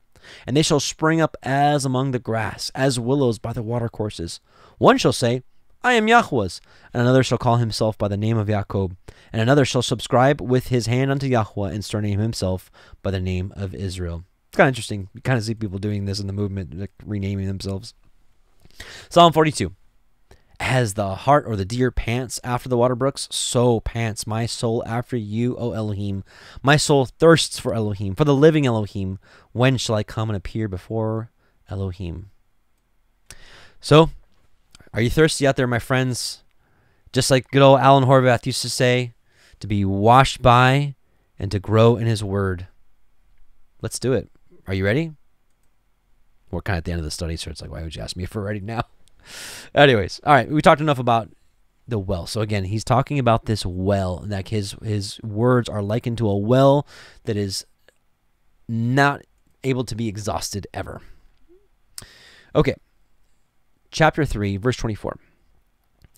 And they shall spring up as among the grass, as willows by the watercourses. One shall say, I am Yahweh's. And another shall call himself by the name of Jacob. And another shall subscribe with his hand unto Yahweh and surname himself by the name of Israel. It's kind of interesting. You kind of see people doing this in the movement, like renaming themselves. Psalm 42. As the hart or the deer pants after the water brooks, so pants my soul after you, O Elohim. My soul thirsts for Elohim, for the living Elohim. When shall I come and appear before Elohim? So, are you thirsty out there, my friends? Just like good old Alan Horvath used to say, to be washed by and to grow in his word. Let's do it. Are you ready? We're kind of at the end of the study, so it's like, why would you ask me if we're ready now? Anyways, all right, we talked enough about the well. So again, he's talking about this well, that his his words are likened to a well that is not able to be exhausted ever. Okay, chapter 3, verse 24.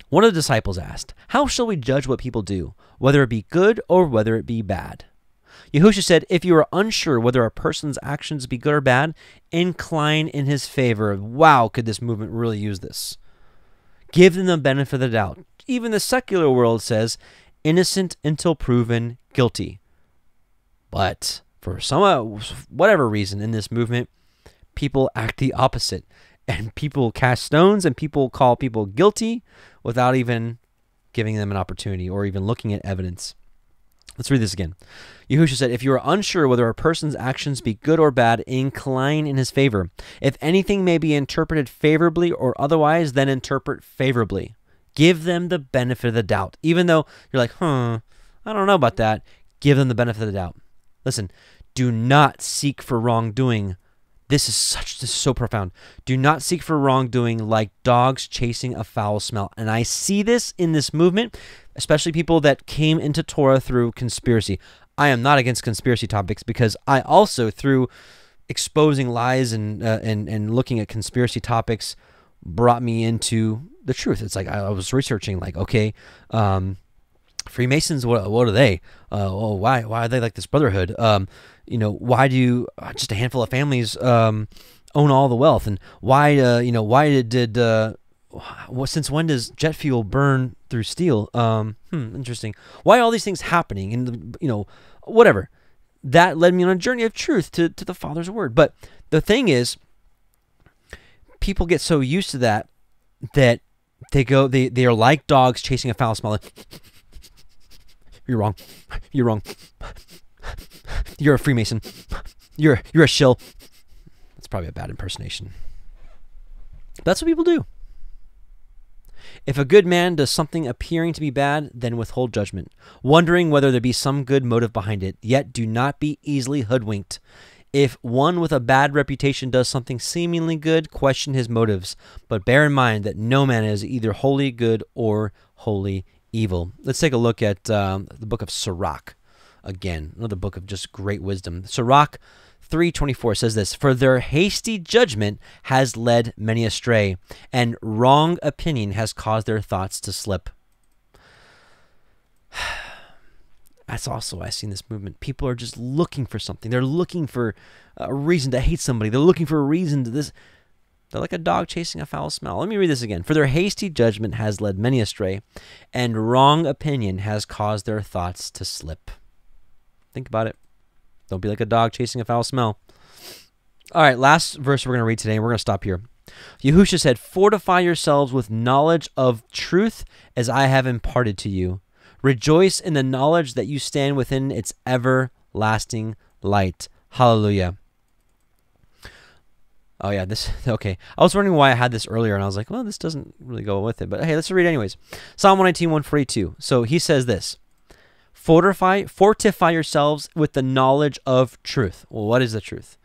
One of the disciples asked, How shall we judge what people do, whether it be good or whether it be bad? Yahushua said, If you are unsure whether a person's actions be good or bad, incline in his favor. Wow, could this movement really use this? Give them the benefit of the doubt. Even the secular world says, innocent until proven guilty. But for some uh, whatever reason in this movement, people act the opposite and people cast stones and people call people guilty without even giving them an opportunity or even looking at evidence. Let's read this again. Yahushua said, If you are unsure whether a person's actions be good or bad, incline in his favor. If anything may be interpreted favorably or otherwise, then interpret favorably. Give them the benefit of the doubt. Even though you're like, huh, I don't know about that, give them the benefit of the doubt. Listen, do not seek for wrongdoing this is such this is so profound. Do not seek for wrongdoing like dogs chasing a foul smell. And I see this in this movement, especially people that came into Torah through conspiracy. I am not against conspiracy topics because I also through exposing lies and uh, and and looking at conspiracy topics brought me into the truth. It's like I, was researching like okay, um, Freemasons what what are they? Uh, oh, why why are they like this brotherhood? Um, you know, why do uh, just a handful of families um, own all the wealth, and why, uh, you know, why did, did uh, since when does jet fuel burn through steel? Um, hmm, interesting. Why all these things happening? And you know, whatever. That led me on a journey of truth to to the Father's word. But the thing is, people get so used to that that they go they they are like dogs chasing a foul smell. You're wrong. You're wrong. You're a Freemason. You're you're a shill. That's probably a bad impersonation. That's what people do. If a good man does something appearing to be bad, then withhold judgment, wondering whether there be some good motive behind it, yet do not be easily hoodwinked. If one with a bad reputation does something seemingly good, question his motives, but bear in mind that no man is either wholly good or wholly evil. Let's take a look at um, the book of Sirach again, another book of just great wisdom. Sirach 3:24 says this, "For their hasty judgment has led many astray, and wrong opinion has caused their thoughts to slip." That's also why I see in this movement. People are just looking for something. They're looking for a reason to hate somebody. They're looking for a reason to this. They're like a dog chasing a foul smell. Let me read this again. For their hasty judgment has led many astray, and wrong opinion has caused their thoughts to slip. Think about it. Don't be like a dog chasing a foul smell. All right, last verse we're going to read today, and we're going to stop here. Yahusha said, Fortify yourselves with knowledge of truth as I have imparted to you. Rejoice in the knowledge that you stand within its everlasting light. Hallelujah. Oh, yeah, this, okay. I was wondering why I had this earlier, and I was like, well, this doesn't really go with it. But hey, let's read anyways. Psalm 119, 142. So he says this Fortify, fortify yourselves with the knowledge of truth. Well, what is the truth?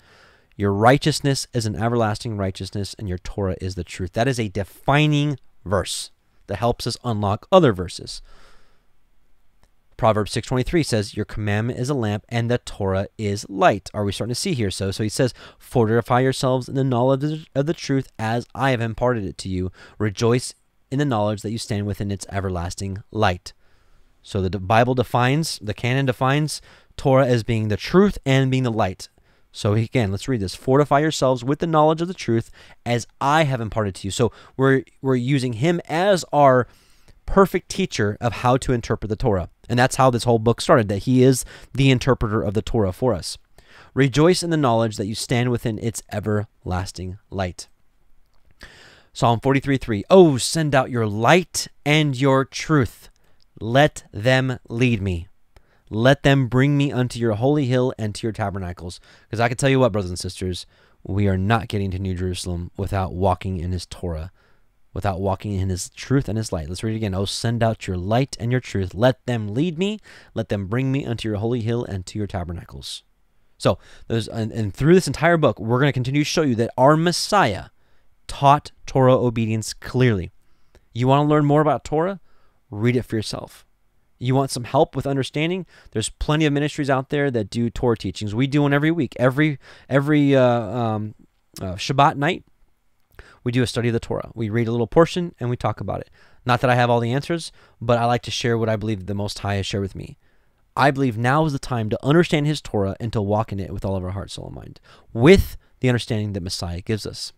Your righteousness is an everlasting righteousness, and your Torah is the truth. That is a defining verse that helps us unlock other verses. Proverbs 6:23 says, "Your commandment is a lamp, and the Torah is light." Are we starting to see here? So, so he says, "Fortify yourselves in the knowledge of the truth, as I have imparted it to you. Rejoice in the knowledge that you stand within its everlasting light." So the Bible defines, the canon defines Torah as being the truth and being the light. So again, let's read this. Fortify yourselves with the knowledge of the truth as I have imparted to you. So we're we're using him as our perfect teacher of how to interpret the Torah. And that's how this whole book started, that he is the interpreter of the Torah for us. Rejoice in the knowledge that you stand within its everlasting light. Psalm 43 3. Oh, send out your light and your truth. Let them lead me. Let them bring me unto your holy hill and to your tabernacles. Because I can tell you what, brothers and sisters, we are not getting to New Jerusalem without walking in his Torah, without walking in his truth and his light. Let's read it again. Oh, send out your light and your truth. Let them lead me. Let them bring me unto your holy hill and to your tabernacles. So, there's, and, and through this entire book, we're going to continue to show you that our Messiah taught Torah obedience clearly. You want to learn more about Torah? Read it for yourself. You want some help with understanding? There's plenty of ministries out there that do Torah teachings. We do one every week. Every every uh, um, uh, Shabbat night, we do a study of the Torah. We read a little portion and we talk about it. Not that I have all the answers, but I like to share what I believe the Most High has shared with me. I believe now is the time to understand His Torah and to walk in it with all of our heart, soul, and mind, with the understanding that Messiah gives us.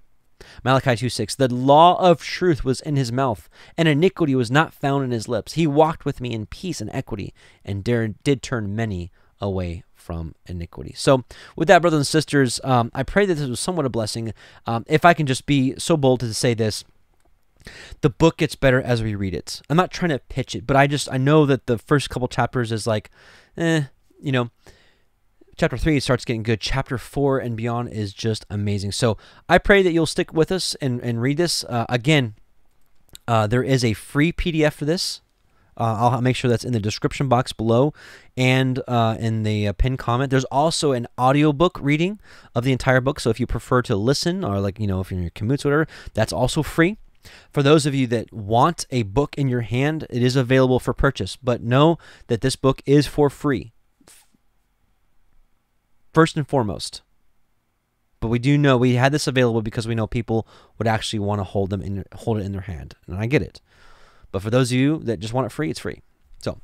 Malachi 2 6. The law of truth was in his mouth, and iniquity was not found in his lips. He walked with me in peace and equity, and did turn many away from iniquity. So, with that, brothers and sisters, um, I pray that this was somewhat a blessing. Um, if I can just be so bold to say this, the book gets better as we read it. I'm not trying to pitch it, but I just I know that the first couple chapters is like, eh, you know, chapter 3 starts getting good chapter 4 and beyond is just amazing so i pray that you'll stick with us and, and read this uh, again uh, there is a free pdf for this uh, I'll make sure that's in the description box below and uh, in the uh, pinned comment. There's also an audiobook reading of the entire book. So if you prefer to listen or like, you know, if you're in your commutes or whatever, that's also free. For those of you that want a book in your hand, it is available for purchase. But know that this book is for free first and foremost. But we do know we had this available because we know people would actually want to hold them in hold it in their hand, and I get it. But for those of you that just want it free, it's free. So,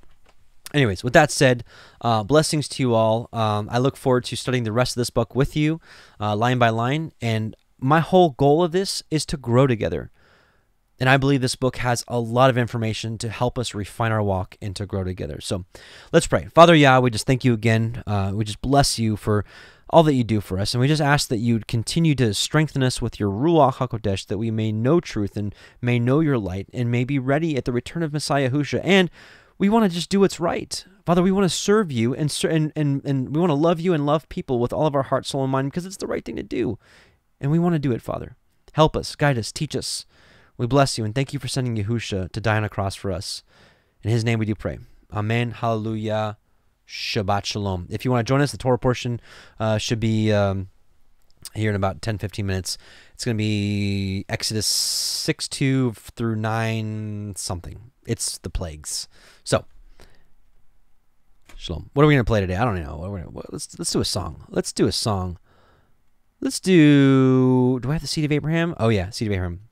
anyways, with that said, uh, blessings to you all. Um, I look forward to studying the rest of this book with you, uh, line by line. And my whole goal of this is to grow together. And I believe this book has a lot of information to help us refine our walk and to grow together. So let's pray. Father Yah, we just thank you again. Uh, we just bless you for all that you do for us. And we just ask that you'd continue to strengthen us with your Ruach HaKodesh, that we may know truth and may know your light and may be ready at the return of Messiah Husha. And we want to just do what's right. Father, we want to serve you and, and, and, and we want to love you and love people with all of our heart, soul, and mind because it's the right thing to do. And we want to do it, Father. Help us, guide us, teach us
we bless you and thank you for sending Yahusha to die on a cross for us. In his name we do pray. Amen. Hallelujah. Shabbat Shalom. If you want to join us, the Torah portion uh, should be um, here in about 10 15 minutes. It's going to be Exodus 6 2 through 9 something. It's the plagues. So, Shalom. What are we going to play today? I don't know. Let's, let's do a song. Let's do a song. Let's do. Do I have the Seed of Abraham? Oh, yeah, Seed of Abraham.